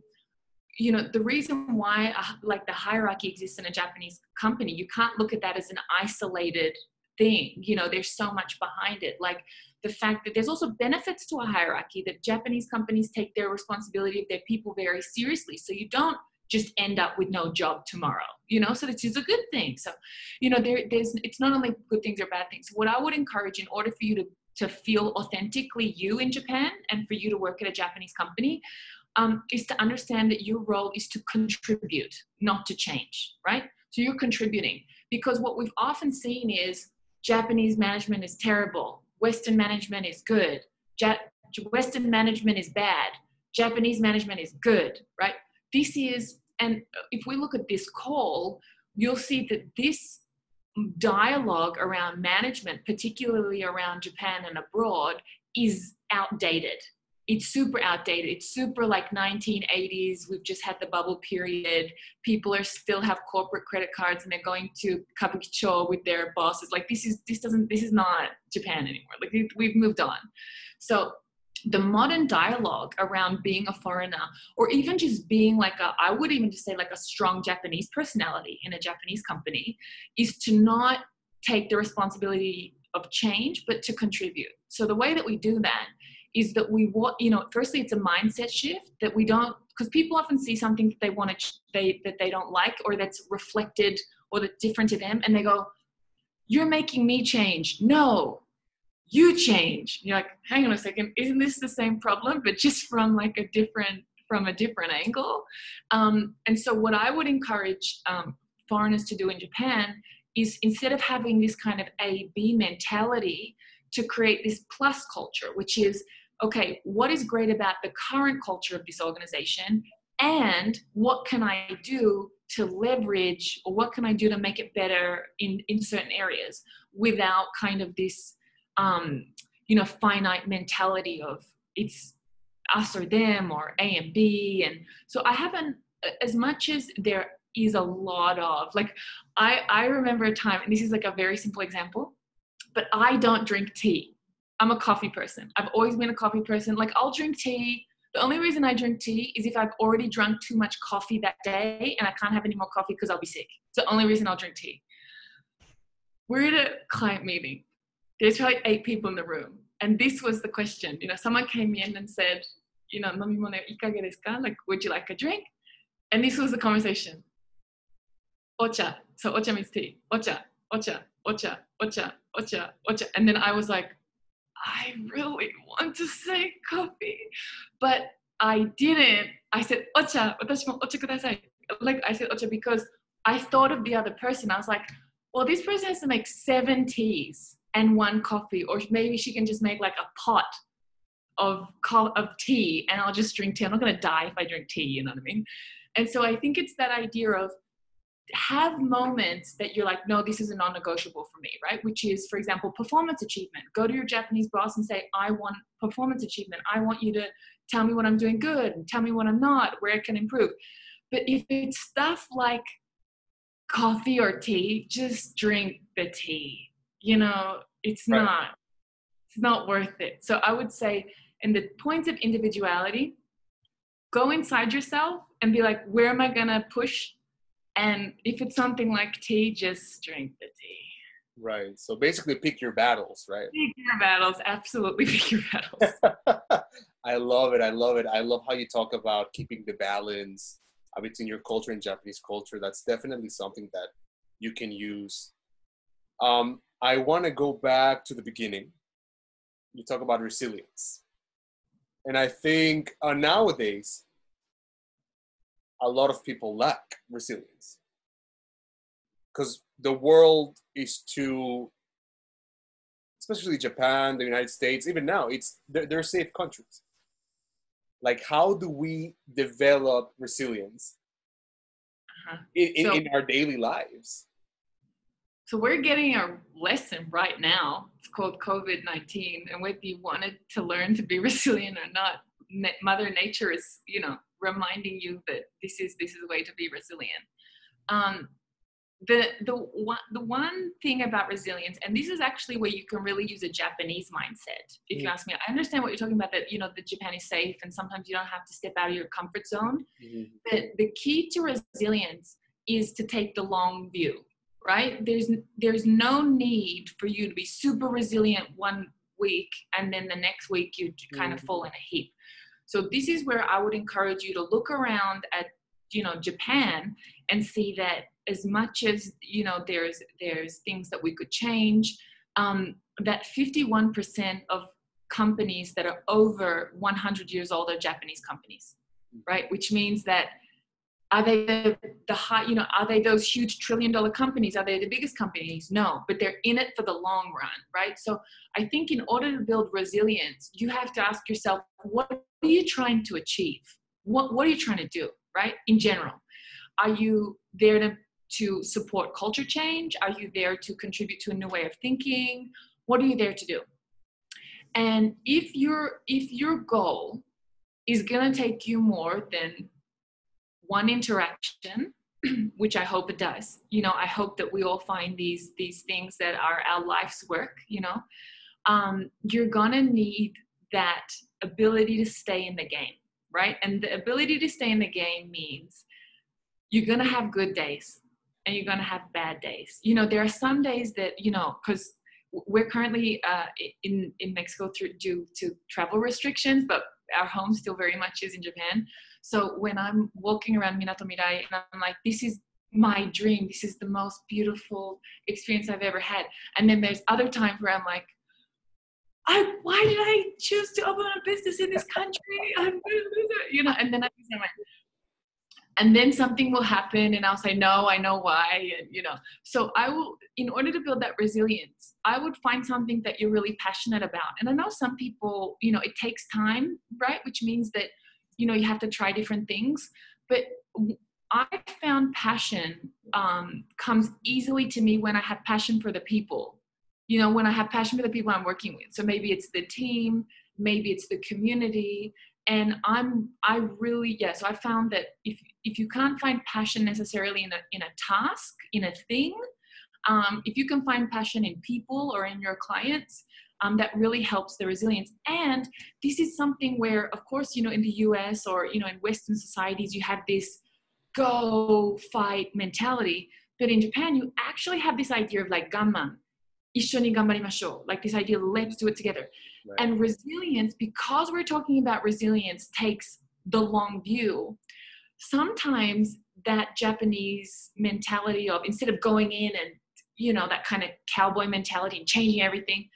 you know the reason why like the hierarchy exists in a japanese company you can't look at that as an isolated thing you know there's so much behind it. Like the fact that there's also benefits to a hierarchy that japanese companies take their responsibility of their people very seriously. So you don't just end up with no job tomorrow you know? So this is a good thing. So you know there, there's it's not only good things or bad things. What i would encourage in order for you to to feel authentically you in japan and for you to work at a japanese company um, is to understand that your role is to contribute, not to change, right? So you're contributing because what we've often seen is Japanese management is terrible, Western management is good, ja- Western management is bad, Japanese management is good, right? This is, and if we look at this call, you'll see that this dialogue around management, particularly around Japan and abroad, is outdated it's super outdated. It's super like 1980s. We've just had the bubble period. People are still have corporate credit cards and they're going to kabukicho with their bosses. Like this is this doesn't this is not Japan anymore. Like we've moved on. So the modern dialogue around being a foreigner or even just being like a i would even just say like a strong japanese personality in a japanese company is to not take the responsibility of change but to contribute so the way that we do that is that we want you know firstly it's a mindset shift that we don't because people often see something that they want to they that they don't like or that's reflected or that's different to them and they go you're making me change. No you change. You're like hang on a second. Isn't this the same problem but just from like a different from a different angle? Um, and so what i would encourage um, foreigners to do in japan is instead of having this kind of a b mentality to create this plus culture which is okay, what is great about the current culture of this organization? And what can I do to leverage, or what can I do to make it better in, in certain areas without kind of this, um, you know, finite mentality of it's us or them or A and B. And so I haven't, as much as there is a lot of, like, I, I remember a time, and this is like a very simple example, but I don't drink tea I'm a coffee person. I've always been a coffee person. Like I'll drink tea. The only reason I drink tea is if I've already drunk too much coffee that day and I can't have any more coffee because I'll be sick. It's the only reason I'll drink tea. We're at a client meeting. There's probably eight people in the room. And this was the question. You know, someone came in and said, you know, Like, would you like a drink? And this was the conversation. Ocha. So ocha means tea. Ocha, ocha, ocha, ocha, ocha, ocha. And then I was like, I really want to say coffee, but I didn't. I said ocha, ocha kudasai. Like I said ocha because I thought of the other person. I was like, well, this person has to make seven teas and one coffee, or maybe she can just make like a pot of of tea, and I'll just drink tea. I'm not gonna die if I drink tea. You know what I mean? And so I think it's that idea of have moments that you're like, no, this is a non negotiable for me, right? Which is, for example, performance achievement. Go to your Japanese boss and say, I want performance achievement. I want you to tell me what I'm doing good and tell me what I'm not, where I can improve. But if it's stuff like coffee or tea, just drink the tea. You know, it's right. not it's not worth it. So I would say in the points of individuality, go inside yourself and be like, where am I gonna push and if it's something like tea, just drink the tea. Right. So basically, pick your battles, right? Pick your battles. Absolutely pick your battles. I love it. I love it. I love how you talk about keeping the balance uh, between your culture and Japanese culture. That's definitely something that you can use. Um, I want to go back to the beginning. You talk about resilience. And I think uh, nowadays, a lot of people lack resilience. Because the world is too especially japan the united states even now it's they're, they're safe countries. Like how do we develop resilience uh-huh. in, so, in our daily lives? So we're getting a lesson right now. It's called covid-19 and whether you wanted to learn to be resilient or not mother nature is you know reminding you that this is this is a way to be resilient. Um, the the one the one thing about resilience, and this is actually where you can really use a Japanese mindset. If you ask me, I understand what you're talking about. That you know the Japan is safe, and sometimes you don't have to step out of your comfort zone. Mm-hmm. But the key to resilience is to take the long view. Right? There's there's no need for you to be super resilient one week and then the next week you kind of mm-hmm. fall in a heap so this is where I would encourage you to look around at you know Japan and see that as much as you know there's there's things that we could change um, that 51% of companies that are over 100 years old are Japanese companies right? Which means that are they the, the high you know are they those huge trillion dollar companies? Are they the biggest companies? No but they're in it for the long run right? So i think in order to build resilience you have to ask yourself what are you trying to achieve? What, what are you trying to do right? In general are you there to to support culture change? Are you there to contribute to a new way of thinking? What are you there to do? And if your if your goal is going to take you more than one interaction which i hope it does you know i hope that we all find these these things that are our life's work you know um, you're gonna need that ability to stay in the game right? And the ability to stay in the game means you're gonna have good days and you're gonna have bad days. You know there are some days that you know because we're currently uh, in in mexico through due to travel restrictions but our home still very much is in japan. So when I'm walking around Minato Mirai and I'm like, this is my dream, this is the most beautiful experience I've ever had. And then there's other times where I'm like, I, why did I choose to open a business in this country? I'm you know, and then like, and then something will happen and I'll say, no, I know why. And, you know, so I will, in order to build that resilience, I would find something that you're really passionate about. And I know some people, you know, it takes time, right? Which means that you know you have to try different things but i found passion um, comes easily to me when i have passion for the people you know when i have passion for the people i'm working with so maybe it's the team maybe it's the community and i'm i really yeah so i found that if if you can't find passion necessarily in a in a task in a thing um, if you can find passion in people or in your clients um, that really helps the resilience. And this is something where, of course, you know, in the US or, you know, in Western societies, you have this go fight mentality. But in Japan, you actually have this idea of like gaman, ishoni like this idea, let's do it together. Right. And resilience, because we're talking about resilience, takes the long view. Sometimes that Japanese mentality of instead of going in and you know that kind of cowboy mentality and changing everything,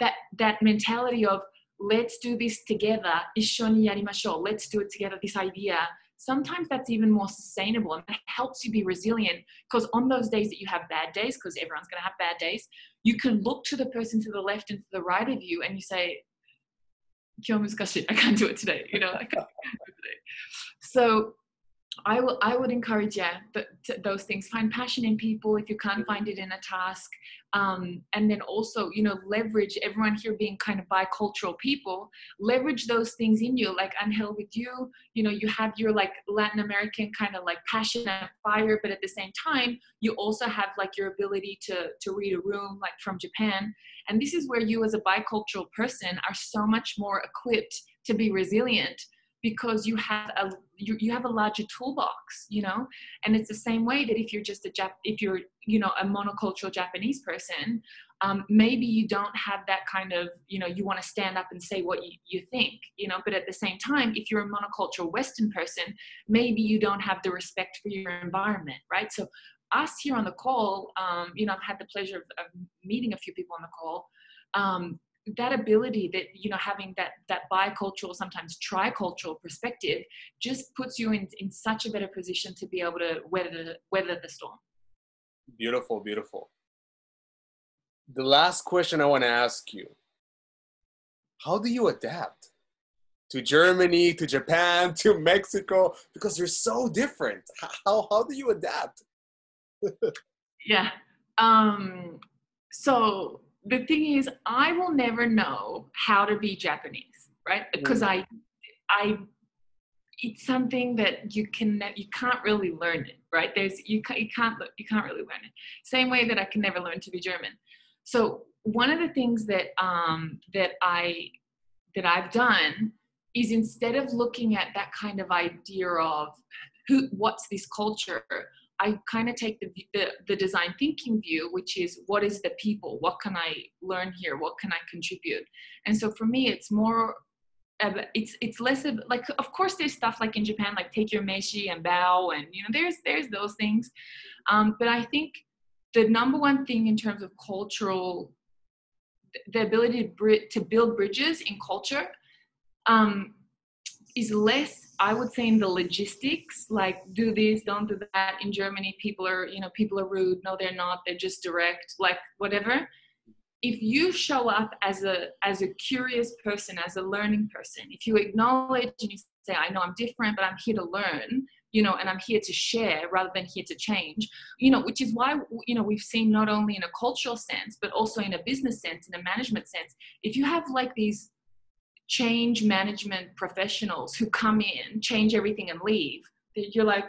that that mentality of let's do this together, ishoni yarimashou, let's do it together. This idea sometimes that's even more sustainable and that helps you be resilient because on those days that you have bad days because everyone's going to have bad days you can look to the person to the left and to the right of you and you say I can't do it today you know? I can't do it today. So I will I would encourage yeah th- those things. Find passion in people if you can't find it in a task. Um, and then also you know leverage everyone here being kind of bicultural people. Leverage those things in you like Angel with you. You know you have your like Latin American kind of like passion and fire but at the same time you also have like your ability to to read a room like from Japan. And this is where you as a bicultural person are so much more equipped to be resilient because you have a you, you have a larger toolbox you know? And it's the same way that if you're just a Jap- if you're you know a monocultural japanese person um, maybe you don't have that kind of you know you want to stand up and say what you, you think you know? But at the same time if you're a monocultural western person maybe you don't have the respect for your environment right? So us here on the call um, you know i've had the pleasure of, of meeting a few people on the call um, that ability that you know having that that bicultural sometimes tricultural perspective just puts you in in such a better position to be able to weather weather the storm. Beautiful beautiful. The last question i want to ask you. How do you adapt to germany to japan to mexico? Because you're so different. How how do you adapt? Yeah um so the thing is i will never know how to be japanese right? Because mm. i i it's something that you can you can't really learn it right? There's you, you can't you can't really learn it. Same way that i can never learn to be german. So one of the things that um that i that i've done is instead of looking at that kind of idea of who what's this culture I kind of take the, the, the design thinking view, which is what is the people? What can I learn here? What can I contribute? And so for me, it's more it's it's less of like of course there's stuff like in Japan like take your meishi and bow and you know there's there's those things um, but I think the number one thing in terms of cultural the ability to, to build bridges in culture um, is less I would say in the logistics, like do this, don't do that. In Germany, people are, you know, people are rude. No, they're not. They're just direct, like whatever. If you show up as a as a curious person, as a learning person, if you acknowledge and you say, I know I'm different, but I'm here to learn, you know, and I'm here to share rather than here to change, you know, which is why, you know, we've seen not only in a cultural sense, but also in a business sense, in a management sense, if you have like these change management professionals who come in, change everything, and leave, you're like,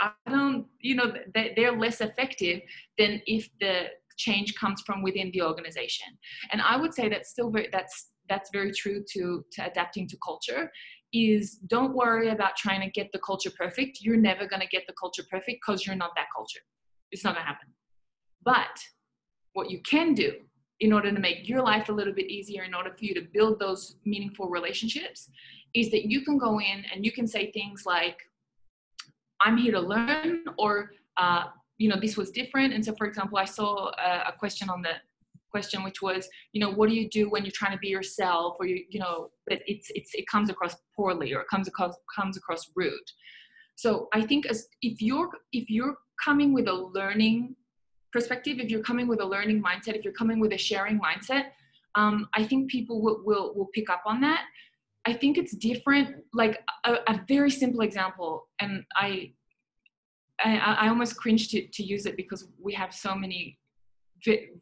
I don't, you know, they're less effective than if the change comes from within the organization. And I would say that's still very, that's that's very true to to adapting to culture is don't worry about trying to get the culture perfect. You're never going to get the culture perfect because you're not that culture. It's not going to happen. But what you can do in order to make your life a little bit easier, in order for you to build those meaningful relationships, is that you can go in and you can say things like, I'm here to learn, or, uh, you know, this was different. And so, for example, I saw a, a question on the question which was you know what do you do when you're trying to be yourself or you you know but it's it's it comes across poorly or it comes across comes across rude so i think as if you're if you're coming with a learning perspective, if you're coming with a learning mindset, if you're coming with a sharing mindset, um, I think people will, will, will pick up on that. I think it's different. Like a, a very simple example, and I, I, I almost cringe to, to use it because we have so many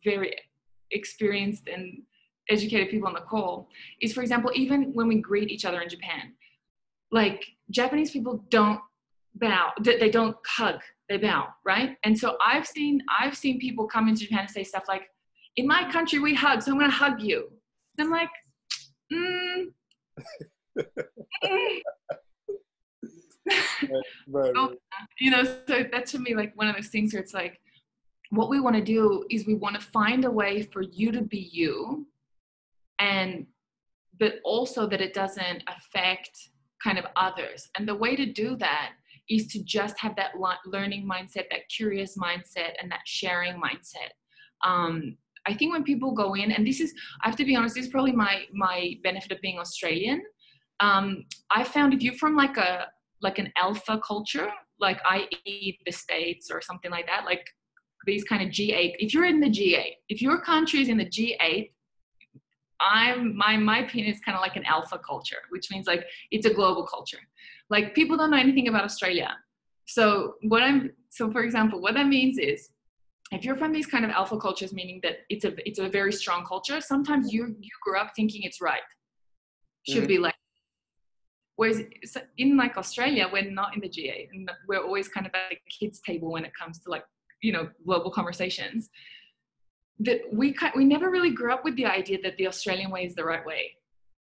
very experienced and educated people on the call. Is for example, even when we greet each other in Japan, like Japanese people don't bow, they don't hug they bow, right? And so I've seen I've seen people come into Japan and say stuff like, "In my country, we hug, so I'm going to hug you." And I'm like, mm. mm. so, you know, so that's to me like one of those things where it's like, what we want to do is we want to find a way for you to be you, and but also that it doesn't affect kind of others. And the way to do that is to just have that learning mindset, that curious mindset, and that sharing mindset. Um, I think when people go in, and this is, I have to be honest, this is probably my my benefit of being Australian. Um, I found if you're from like a like an alpha culture, like i.e. the States or something like that, like these kind of G8. If you're in the G8, if your country is in the G8, I'm my my opinion is kind of like an alpha culture, which means like it's a global culture. Like people don't know anything about Australia. So what I'm so for example, what that means is if you're from these kind of alpha cultures, meaning that it's a it's a very strong culture, sometimes you you grew up thinking it's right. Should mm-hmm. be like whereas in like Australia, we're not in the G8 and we're always kind of at the kids table when it comes to like, you know, global conversations that we we never really grew up with the idea that the Australian way is the right way.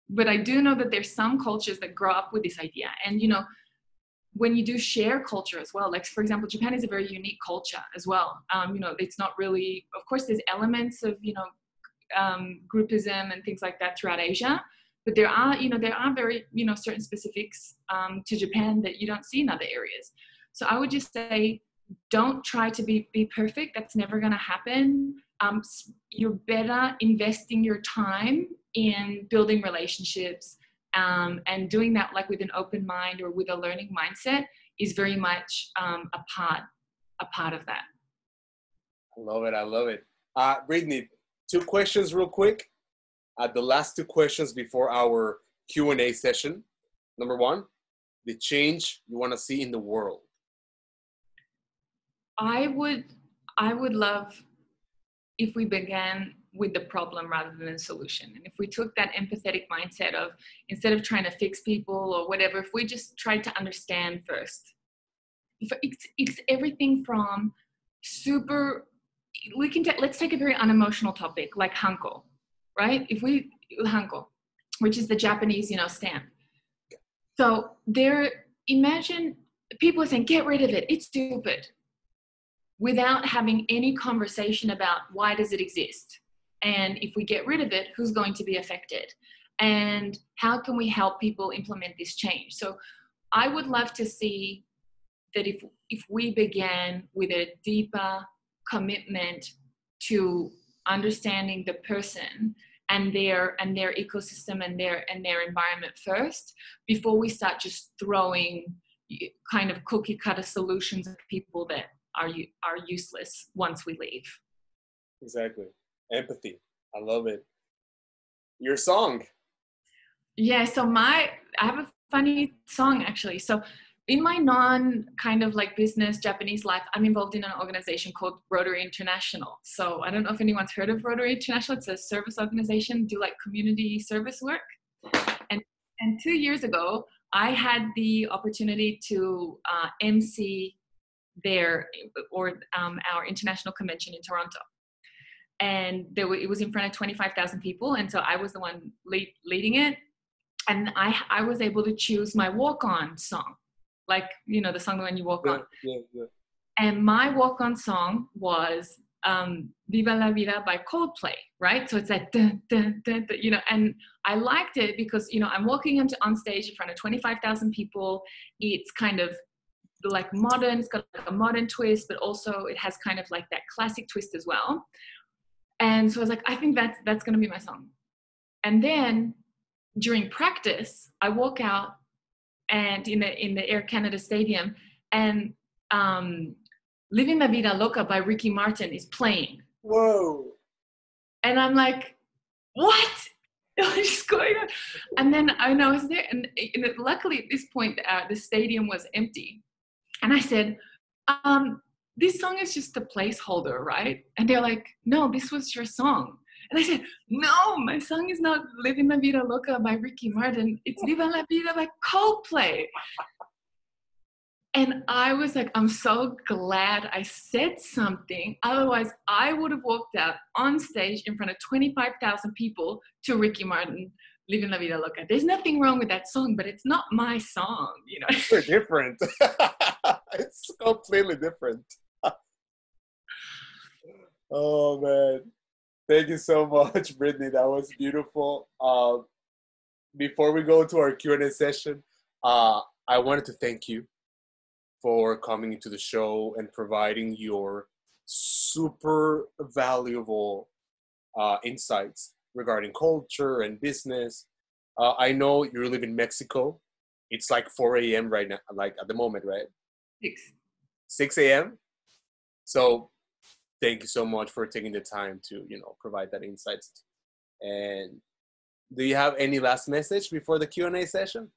But I do know that there's some cultures that grow up with this idea. And you know, when you do share culture as well, like for example, Japan is a very unique culture as well. Um, you know, it's not really, of course, there's elements of you know um, groupism and things like that throughout Asia, but there are you know there are very you know certain specifics um, to Japan that you don't see in other areas. So I would just say, don't try to be be perfect. That's never going to happen um, you're better investing your time in building relationships um, and doing that like with an open mind or with a learning mindset is very much um, a part a part of that. I love it i love it. Uh, brittany two questions real quick. Uh, the last two questions before our q&a session. Number one the change you want to see in the world. I would i would love if we began with the problem rather than the solution. And if we took that empathetic mindset of instead of trying to fix people or whatever, if we just tried to understand first, it's, it's everything from super, we can take, let's take a very unemotional topic like hanko, right? If we, hanko, which is the Japanese, you know, stamp. So there, imagine people are saying, get rid of it, it's stupid without having any conversation about why does it exist and if we get rid of it who's going to be affected and how can we help people implement this change so i would love to see that if if we began with a deeper commitment to understanding the person and their and their ecosystem and their and their environment first before we start just throwing kind of cookie cutter solutions at people that are are useless once we leave. Exactly. Empathy. I love it. Your song. Yeah, so my I have a funny song actually. So in my non kind of like business Japanese life, I'm involved in an organization called Rotary International. So I don't know if anyone's heard of Rotary International. It's a service organization, do like community service work. And and two years ago, I had the opportunity to uh, MC there or um, our international convention in Toronto. And there were, it was in front of 25,000 people. And so I was the one lead, leading it. And I, I was able to choose my walk on song, like, you know, the song when you walk yeah, on. Yeah, yeah. And my walk on song was um, Viva la Vida by Coldplay, right? So it's like, dun, dun, dun, you know, and I liked it because, you know, I'm walking onto, on stage in front of 25,000 people. It's kind of like modern, it's got like a modern twist, but also it has kind of like that classic twist as well. And so I was like, I think that's that's gonna be my song. And then during practice, I walk out and in the in the Air Canada Stadium, and um, "Living La Vida Loca" by Ricky Martin is playing. Whoa! And I'm like, what? What's going on? And then I know I was there, and, and luckily at this point, uh, the stadium was empty. And I said, um, this song is just a placeholder, right? And they're like, no, this was your song. And I said, no, my song is not Living La Vida Loca by Ricky Martin. It's Viva La Vida by Coldplay. And I was like, I'm so glad I said something. Otherwise, I would have walked out on stage in front of 25,000 people to Ricky Martin Living La Vida Loca. There's nothing wrong with that song, but it's not my song, you know. It's different. it's completely different. Oh man. Thank you so much, Brittany. That was beautiful. Uh, before we go to our Q&A session, uh, I wanted to thank you for coming into the show and providing your super valuable uh, insights regarding culture and business. Uh, I know you live in Mexico. It's like 4 a.m. right now, like at the moment, right? Six. 6 a.m. So thank you so much for taking the time to, you know, provide that insights. And do you have any last message before the Q&A session?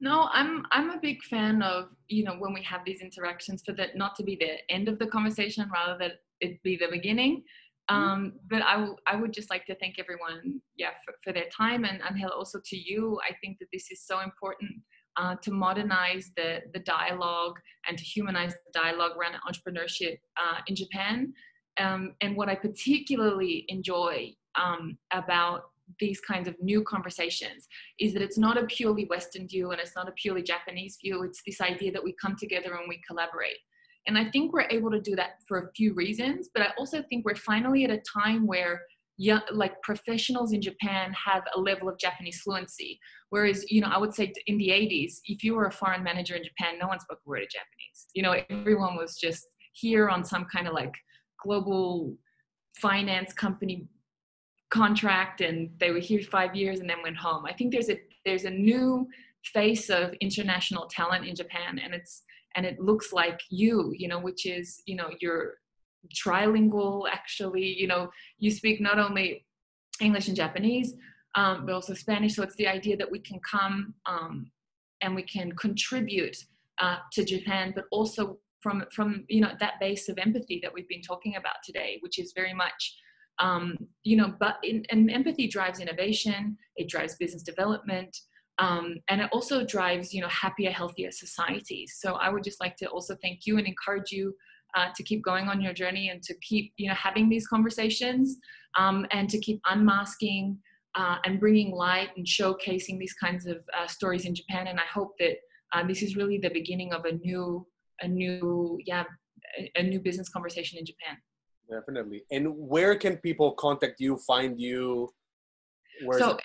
No, I'm I'm a big fan of you know when we have these interactions for that not to be the end of the conversation rather that it be the beginning. Mm-hmm. Um, but I, w- I would just like to thank everyone, yeah, for, for their time and Angel also to you. I think that this is so important uh, to modernize the the dialogue and to humanize the dialogue around entrepreneurship uh, in Japan. Um, and what I particularly enjoy um, about these kinds of new conversations is that it's not a purely Western view and it's not a purely Japanese view. It's this idea that we come together and we collaborate. And I think we're able to do that for a few reasons, but I also think we're finally at a time where young, like professionals in Japan have a level of Japanese fluency. Whereas, you know, I would say in the 80s, if you were a foreign manager in Japan, no one spoke a word of Japanese. You know, everyone was just here on some kind of like global finance company contract and they were here five years and then went home. I think there's a there's a new face of international talent in Japan and it's and it looks like you, you know, which is, you know, you're trilingual actually, you know, you speak not only English and Japanese, um, but also Spanish. So it's the idea that we can come um, and we can contribute uh, to Japan, but also from from you know that base of empathy that we've been talking about today, which is very much um, you know, but in, and empathy drives innovation, it drives business development, um, and it also drives, you know, happier, healthier societies. So I would just like to also thank you and encourage you uh, to keep going on your journey and to keep, you know, having these conversations um, and to keep unmasking uh, and bringing light and showcasing these kinds of uh, stories in Japan. And I hope that uh, this is really the beginning of a new, a new, yeah, a, a new business conversation in Japan definitely. And where can people contact you, find you? Where so,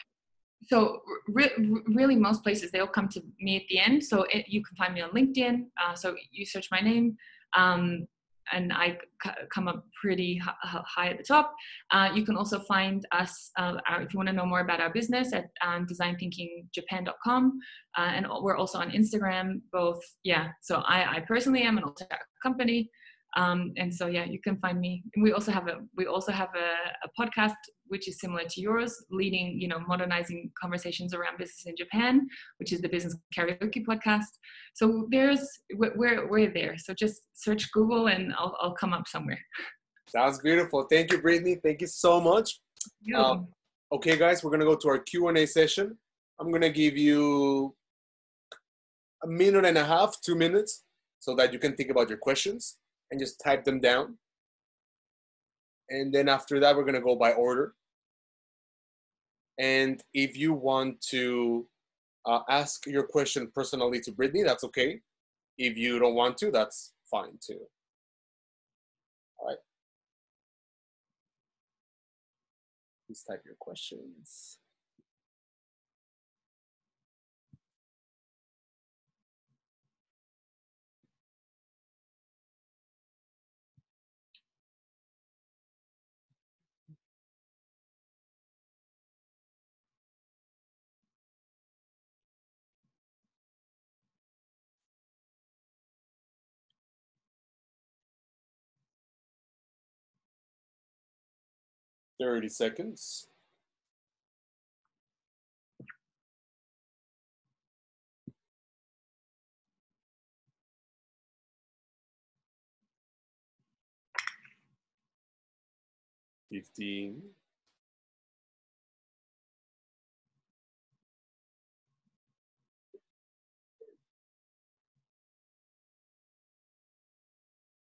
so re- really, most places they'll come to me at the end. So it, you can find me on LinkedIn. Uh, so you search my name, um, and I come up pretty high at the top. Uh, you can also find us uh, if you want to know more about our business at um, designthinkingjapan.com, uh, and we're also on Instagram. Both, yeah. So I, I personally am, and also our company. Um, and so yeah, you can find me. we also have a we also have a, a, podcast which is similar to yours, leading you know modernizing conversations around business in Japan, which is the Business Karaoke podcast. So there's we're we're there. So just search Google and I'll I'll come up somewhere. Sounds beautiful. Thank you, Brittany. Thank you so much. Um, okay, guys, we're gonna go to our Q and A session. I'm gonna give you a minute and a half, two minutes, so that you can think about your questions and just type them down. And then after that, we're going to go by order. And if you want to uh, ask your question personally to Brittany, that's okay. If you don't want to, that's fine too. All right. Please type your questions. 30 seconds. Fifteen.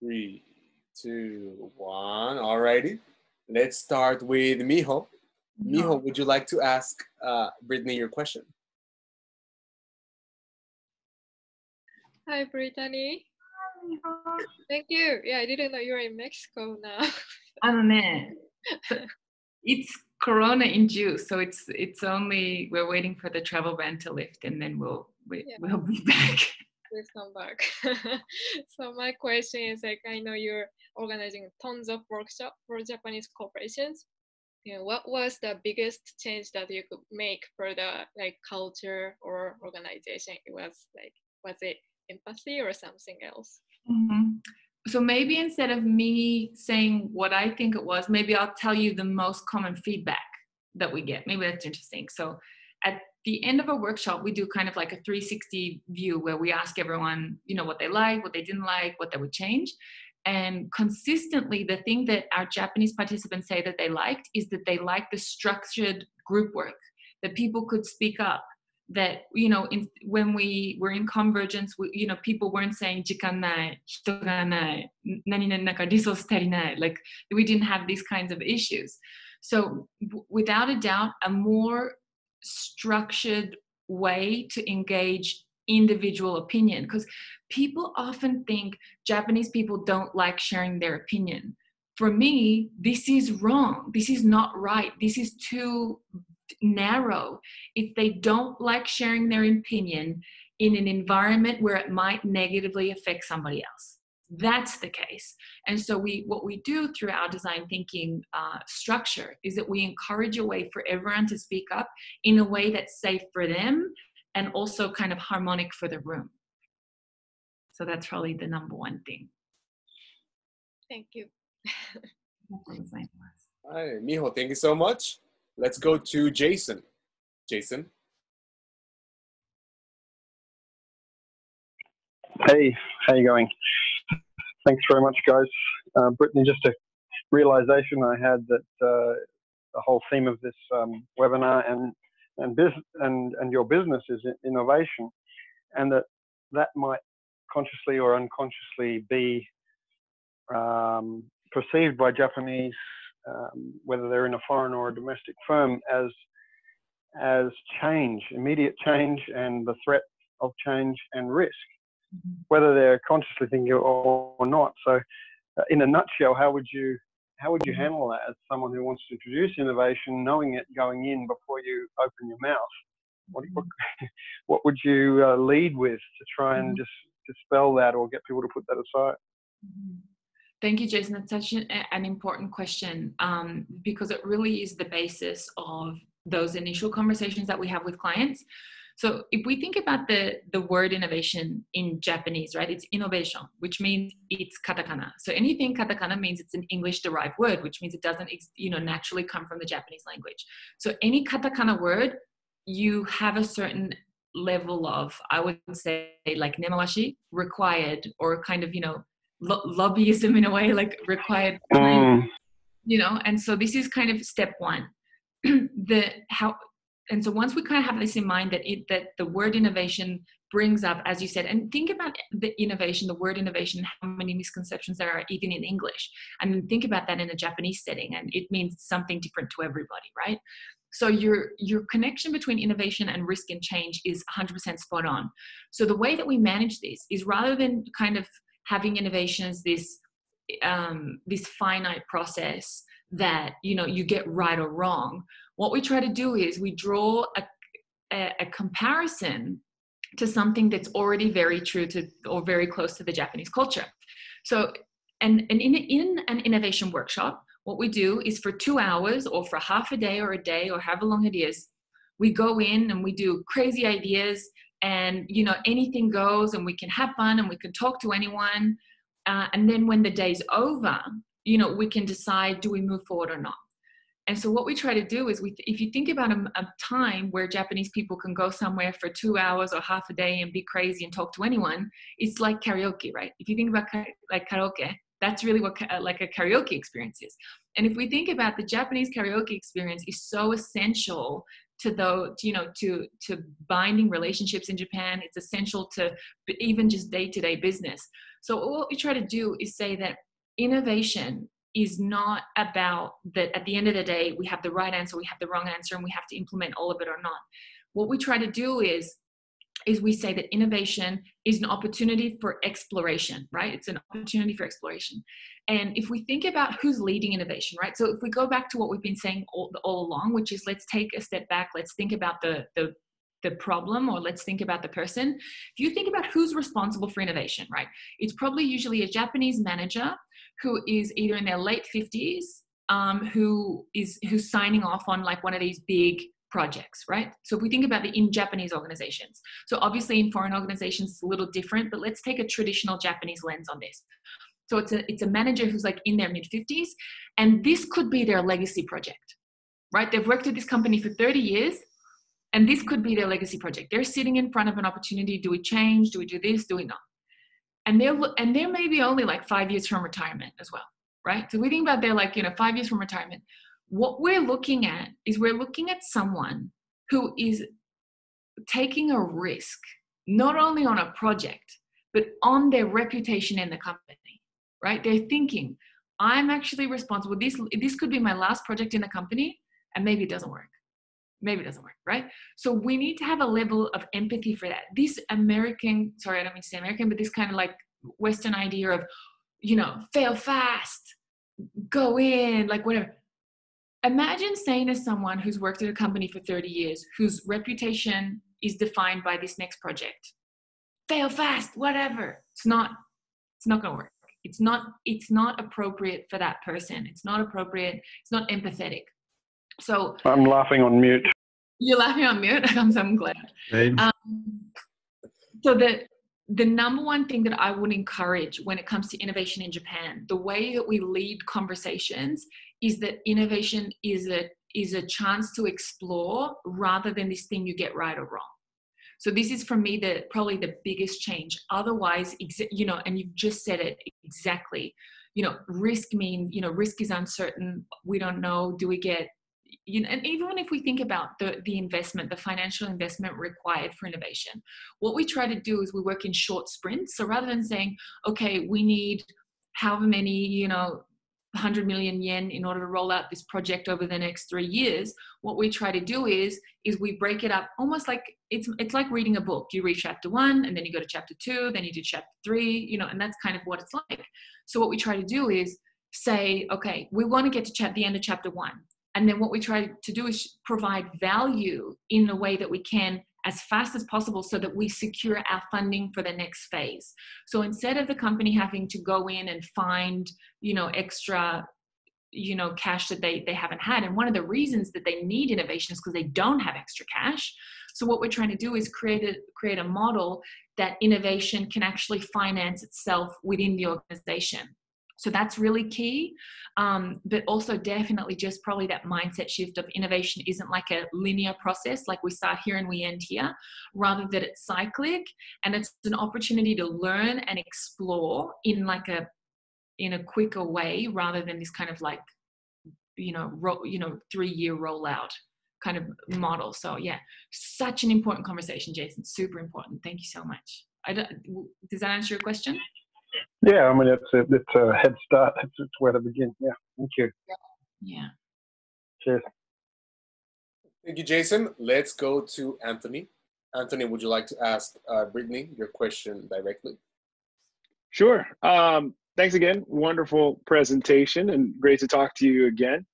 Three, two, one. All righty. Let's start with Miho. No. Miho, would you like to ask uh, Brittany your question? Hi, Brittany. Hi, Thank you. Yeah, I didn't know you were in Mexico now. I'm in. It's Corona induced, so it's it's only we're waiting for the travel ban to lift, and then we'll we, yeah. we'll be back. Please come back. so my question is like I know you're organizing tons of workshops for Japanese corporations. You know, what was the biggest change that you could make for the like culture or organization? It was like was it empathy or something else? Mm-hmm. So maybe instead of me saying what I think it was, maybe I'll tell you the most common feedback that we get. Maybe that's interesting. So at the end of a workshop, we do kind of like a 360 view where we ask everyone, you know, what they like, what they didn't like, what they would change. And consistently, the thing that our Japanese participants say that they liked is that they liked the structured group work, that people could speak up, that you know in, when we were in convergence we, you know people weren't saying jikan nai hito ga nai nani naka resource tarinai like we didn't have these kinds of issues so w- without a doubt a more structured way to engage individual opinion. Because people often think japanese people don't like sharing their opinion. For me this is wrong. This is not right. This is too narrow. If they don't like sharing their opinion in an environment where it might negatively affect somebody else that's the case and so we what we do through our design thinking uh, structure is that we encourage a way for everyone to speak up in a way that's safe for them and also kind of harmonic for the room so that's probably the number one thing thank you Hi, Miho, thank you so much. Let's go to Jason. Jason. Hey, how you going? Thanks very much, guys. Uh, Brittany, just a realization I had that uh, the whole theme of this um, webinar and and, business and and your business is innovation, and that that might consciously or unconsciously be um, perceived by Japanese um, whether they're in a foreign or a domestic firm, as as change, immediate change, and the threat of change and risk. Whether they're consciously thinking or, or not. So, uh, in a nutshell, how would you how would you mm-hmm. handle that as someone who wants to introduce innovation, knowing it going in before you open your mouth? What, what, mm-hmm. what would you uh, lead with to try and just dispel that or get people to put that aside? Thank you, Jason. That's such an, an important question um, because it really is the basis of those initial conversations that we have with clients. So if we think about the, the word innovation in Japanese, right, it's innovation, which means it's katakana. So anything katakana means it's an English derived word, which means it doesn't, you know, naturally come from the Japanese language. So any katakana word, you have a certain level of, I would say, like nemawashi required or kind of, you know, lo- lobbyism in a way, like required, mm. you know. And so this is kind of step one. the how, and so once we kind of have this in mind that it that the word innovation brings up, as you said, and think about the innovation, the word innovation, how many misconceptions there are even in English, and think about that in a Japanese setting, and it means something different to everybody, right? So your your connection between innovation and risk and change is 100% spot on. So the way that we manage this is rather than kind of having innovation as this um, this finite process that you know you get right or wrong what we try to do is we draw a, a, a comparison to something that's already very true to or very close to the japanese culture. So and, and in, in an innovation workshop what we do is for two hours or for half a day or a day or however long it is we go in and we do crazy ideas and you know anything goes and we can have fun and we can talk to anyone. Uh, and then when the day's over you know we can decide do we move forward or not and so what we try to do is we if you think about a, a time where japanese people can go somewhere for two hours or half a day and be crazy and talk to anyone it's like karaoke right? If you think about like karaoke that's really what uh, like a karaoke experience is. And if we think about the japanese karaoke experience is so essential to the you know to to binding relationships in japan it's essential to even just day-to-day business. So what we try to do is say that innovation is not about that at the end of the day we have the right answer we have the wrong answer and we have to implement all of it or not what we try to do is is we say that innovation is an opportunity for exploration, right? It's an opportunity for exploration. And if we think about who's leading innovation, right? So if we go back to what we've been saying all, all along, which is let's take a step back, let's think about the, the the problem or let's think about the person. If you think about who's responsible for innovation right it's probably usually a japanese manager who is either in their late 50s um, who is who's signing off on like one of these big projects right? So if we think about the in japanese organizations so obviously in foreign organizations it's a little different but let's take a traditional japanese lens on this. So it's a it's a manager who's like in their mid 50s and this could be their legacy project right? They've worked at this company for 30 years and this could be their legacy project. They're sitting in front of an opportunity. Do we change? Do we do this? Do we not? And they're and they're maybe only like five years from retirement as well right? So we think about they're like you know five years from retirement. What we're looking at is we're looking at someone who is taking a risk not only on a project but on their reputation in the company right? They're thinking i'm actually responsible. This this could be my last project in the company and maybe it doesn't work maybe it doesn't work, right? So we need to have a level of empathy for that. This American, sorry, I don't mean to say American, but this kind of like Western idea of, you know, fail fast, go in, like whatever. Imagine saying to someone who's worked at a company for 30 years, whose reputation is defined by this next project, fail fast, whatever. It's not, it's not gonna work. It's not, it's not appropriate for that person. It's not appropriate. It's not empathetic. So I'm laughing on mute. You're laughing on mute. I'm, I'm glad. Um, so the the number one thing that I would encourage when it comes to innovation in Japan, the way that we lead conversations is that innovation is a is a chance to explore rather than this thing you get right or wrong. So this is for me the probably the biggest change. Otherwise, you know, and you've just said it exactly. You know, risk mean you know risk is uncertain. We don't know. Do we get you know, and even if we think about the, the investment, the financial investment required for innovation, what we try to do is we work in short sprints. So rather than saying, okay, we need however many, you know, 100 million yen in order to roll out this project over the next three years what we try to do is is we break it up almost like it's it's like reading a book. You read chapter one and then you go to chapter two then you do chapter three you know and that's kind of what it's like. So what we try to do is say okay we want to get to the end of chapter one and then what we try to do is provide value in the way that we can as fast as possible so that we secure our funding for the next phase. So instead of the company having to go in and find, you know, extra you know cash that they they haven't had and one of the reasons that they need innovation is because they don't have extra cash so what we're trying to do is create a create a model that innovation can actually finance itself within the organization so that's really key. Um, but also, definitely, just probably that mindset shift of innovation isn't like a linear process, like we start here and we end here, rather that it's cyclic and it's an opportunity to learn and explore in like a in a quicker way rather than this kind of like you know ro- you know three year rollout kind of model. So yeah such an important conversation jason. Super important. Thank you so much. I don't, does that answer your question yeah, I mean, it's a, it's a head start. It's, it's where to begin. Yeah, thank you. Yeah. Cheers. Thank you, Jason. Let's go to Anthony. Anthony, would you like to ask uh, Brittany your question directly? Sure. Um, thanks again. Wonderful presentation and great to talk to you again.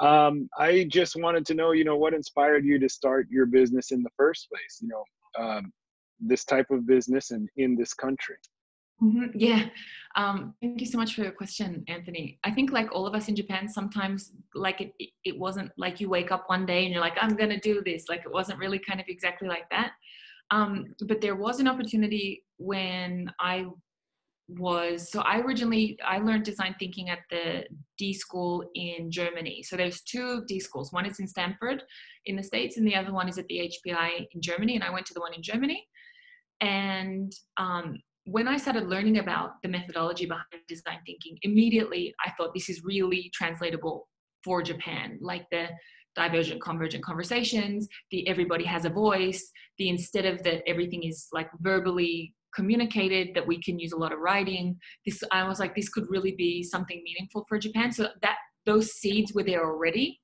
Um, I just wanted to know, you know, what inspired you to start your business in the first place? You know, um, this type of business and in this country. Mm-hmm. Yeah. Um, thank you so much for your question, Anthony. I think, like all of us in Japan, sometimes like it, it wasn't like you wake up one day and you're like, I'm going to do this. Like it wasn't really kind of exactly like that. Um, but there was an opportunity when I was so I originally I learned design thinking at the D school in Germany. So there's two D schools. One is in Stanford in the States, and the other one is at the HPI in Germany. And I went to the one in Germany. And um, when I started learning about the methodology behind design thinking, immediately I thought this is really translatable for Japan, like the divergent convergent conversations, the everybody has a voice, the instead of that everything is like verbally communicated, that we can use a lot of writing. This I was like, this could really be something meaningful for Japan. So that those seeds were there already.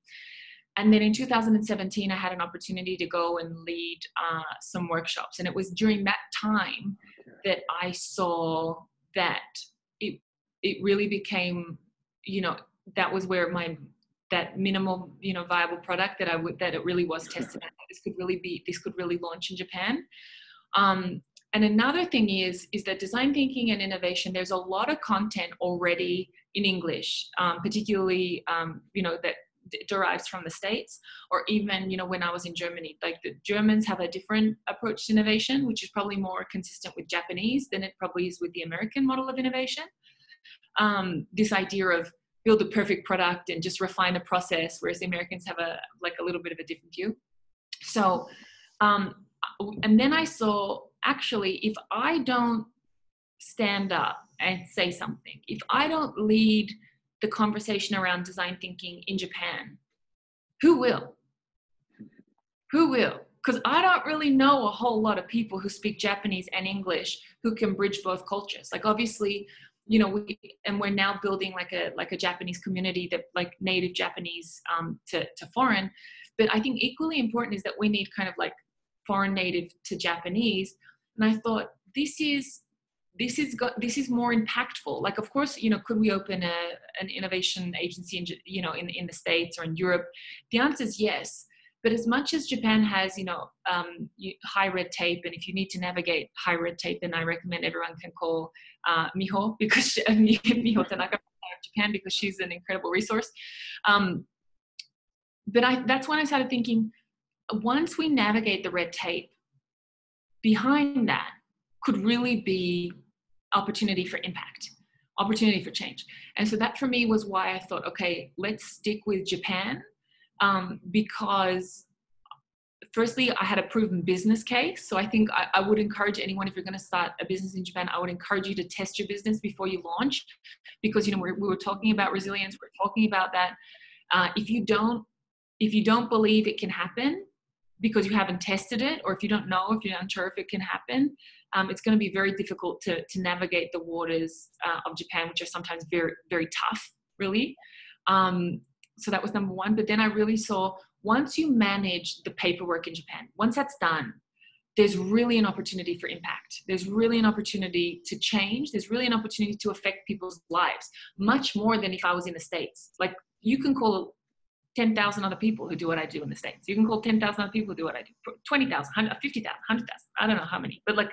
And then in 2017, I had an opportunity to go and lead uh, some workshops. And it was during that time that I saw that it, it really became, you know, that was where my that minimal you know viable product that I would that it really was tested this could really be this could really launch in Japan. Um, and another thing is is that design thinking and innovation. There's a lot of content already in English, um, particularly um, you know that derives from the states or even you know when i was in germany. Like the germans have a different approach to innovation which is probably more consistent with japanese than it probably is with the american model of innovation. Um, this idea of build a perfect product and just refine the process whereas the americans have a like a little bit of a different view. So um, and then i saw actually if i don't stand up and say something if i don't lead the conversation around design thinking in japan. Who will? Who will? Because i don't really know a whole lot of people who speak japanese and english who can bridge both cultures. Like obviously you know we and we're now building like a like a japanese community that like native japanese um, to, to foreign. But i think equally important is that we need kind of like foreign native to japanese. And i thought this is this is this is more impactful. Like of course you know could we open a, an innovation agency in you know in, in the states or in europe? The answer is yes. But as much as Japan has, you know, um, high red tape, and if you need to navigate high red tape, then I recommend everyone can call uh, Miho because she, Miho Tanaka of Japan because she's an incredible resource. Um, but I, that's when I started thinking, once we navigate the red tape, behind that could really be opportunity for impact opportunity for change. And so that for me was why i thought okay let's stick with japan um, because firstly i had a proven business case so i think I, I would encourage anyone if you're going to start a business in japan i would encourage you to test your business before you launch because you know we were talking about resilience we're talking about that. Uh, if you don't if you don't believe it can happen because you haven't tested it or if you don't know if you're unsure if it can happen um, it's going to be very difficult to, to navigate the waters uh, of japan which are sometimes very very tough really um, so that was number one. But then I really saw once you manage the paperwork in Japan, once that's done, there's really an opportunity for impact. There's really an opportunity to change. There's really an opportunity to affect people's lives, much more than if I was in the States. Like you can call 10,000 other people who do what I do in the States. You can call 10,000 other people who do what I do, 20,000, 50,000, 100,000, I don't know how many, but like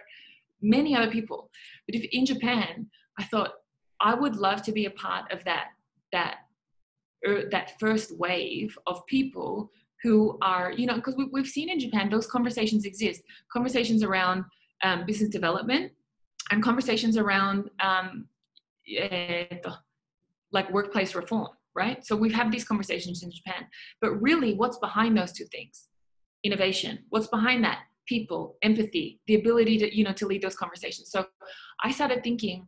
many other people. But if in Japan, I thought I would love to be a part of that, that Er, that first wave of people who are, you know, because we, we've seen in Japan, those conversations exist conversations around um, business development and conversations around um, like workplace reform, right? So we've had these conversations in Japan, but really, what's behind those two things? Innovation. What's behind that? People, empathy, the ability to, you know, to lead those conversations. So I started thinking,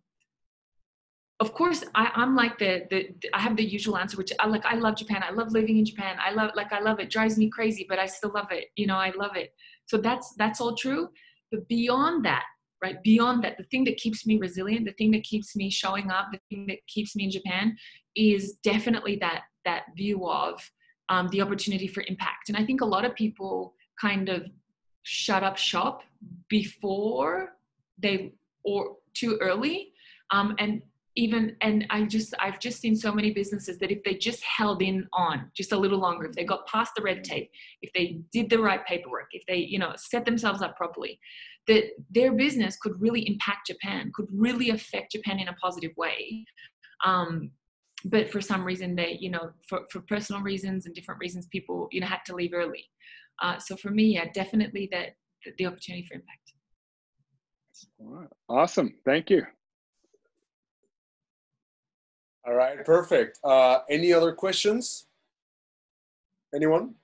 of course I, am like the, the I have the usual answer, which I like I love Japan. I love living in Japan. I love like I love it. Drives me crazy, but I still love it. You know, I love it. So that's that's all true. But beyond that, right? Beyond that, the thing that keeps me resilient, the thing that keeps me showing up, the thing that keeps me in Japan is definitely that that view of um, the opportunity for impact. And I think a lot of people kind of shut up shop before they or too early. Um, and even and i just i've just seen so many businesses that if they just held in on just a little longer if they got past the red tape if they did the right paperwork if they you know set themselves up properly that their business could really impact japan could really affect japan in a positive way. Um, but for some reason they you know for, for personal reasons and different reasons people you know had to leave early uh, so for me yeah definitely that the opportunity for impact awesome thank you all right, perfect. Uh, any other questions? Anyone?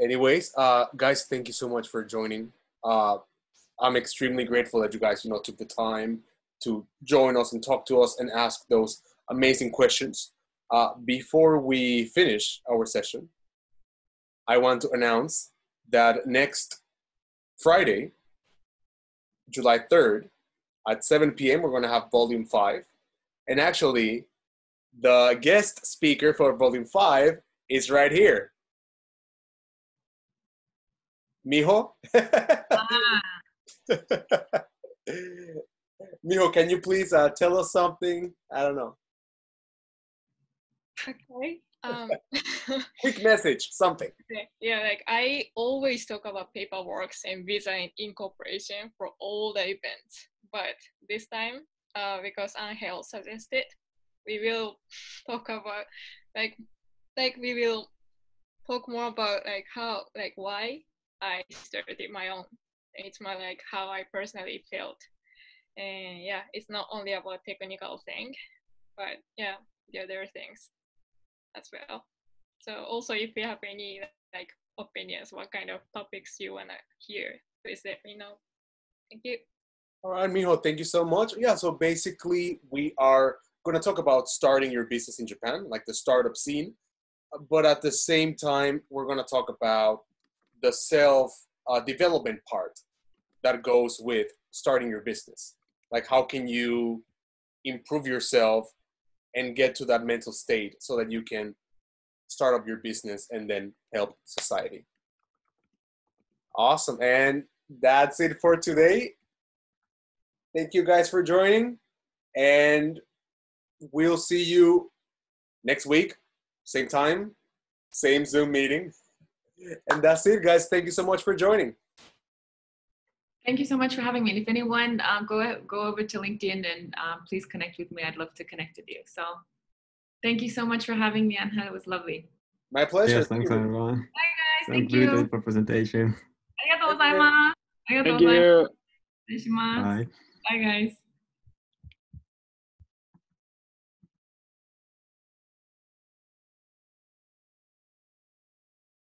Anyways, uh, guys, thank you so much for joining. Uh, I'm extremely grateful that you guys, you know, took the time to join us and talk to us and ask those amazing questions. Uh, before we finish our session, I want to announce that next Friday, July 3rd, at 7 p.m., we're going to have Volume 5. And actually, the guest speaker for Volume 5 is right here. Miho? ah. Miho, can you please uh, tell us something? I don't know. Okay. Um, Quick message, something. Yeah, like I always talk about paperwork and visa and incorporation for all the events. But this time, uh, because Angel suggested, we will talk about like like we will talk more about like how like why I started my own. It's more like how I personally felt. And yeah, it's not only about technical thing, but yeah, the other things as well. So also if you have any like opinions, what kind of topics you wanna hear, please let me know. Thank you. All right, Miho, thank you so much. Yeah, so basically, we are going to talk about starting your business in Japan, like the startup scene. But at the same time, we're going to talk about the self uh, development part that goes with starting your business. Like, how can you improve yourself and get to that mental state so that you can start up your business and then help society? Awesome. And that's it for today. Thank you guys for joining. And we'll see you next week, same time, same Zoom meeting. And that's it, guys. Thank you so much for joining. Thank you so much for having me. And if anyone, uh, go, go over to LinkedIn and um, please connect with me. I'd love to connect with you. So thank you so much for having me, Anha. It was lovely. My pleasure. Yes, thanks, everyone. Bye, guys. Thank, thank you. Thank you for presentation. Thank you. Bye. Bye, guys.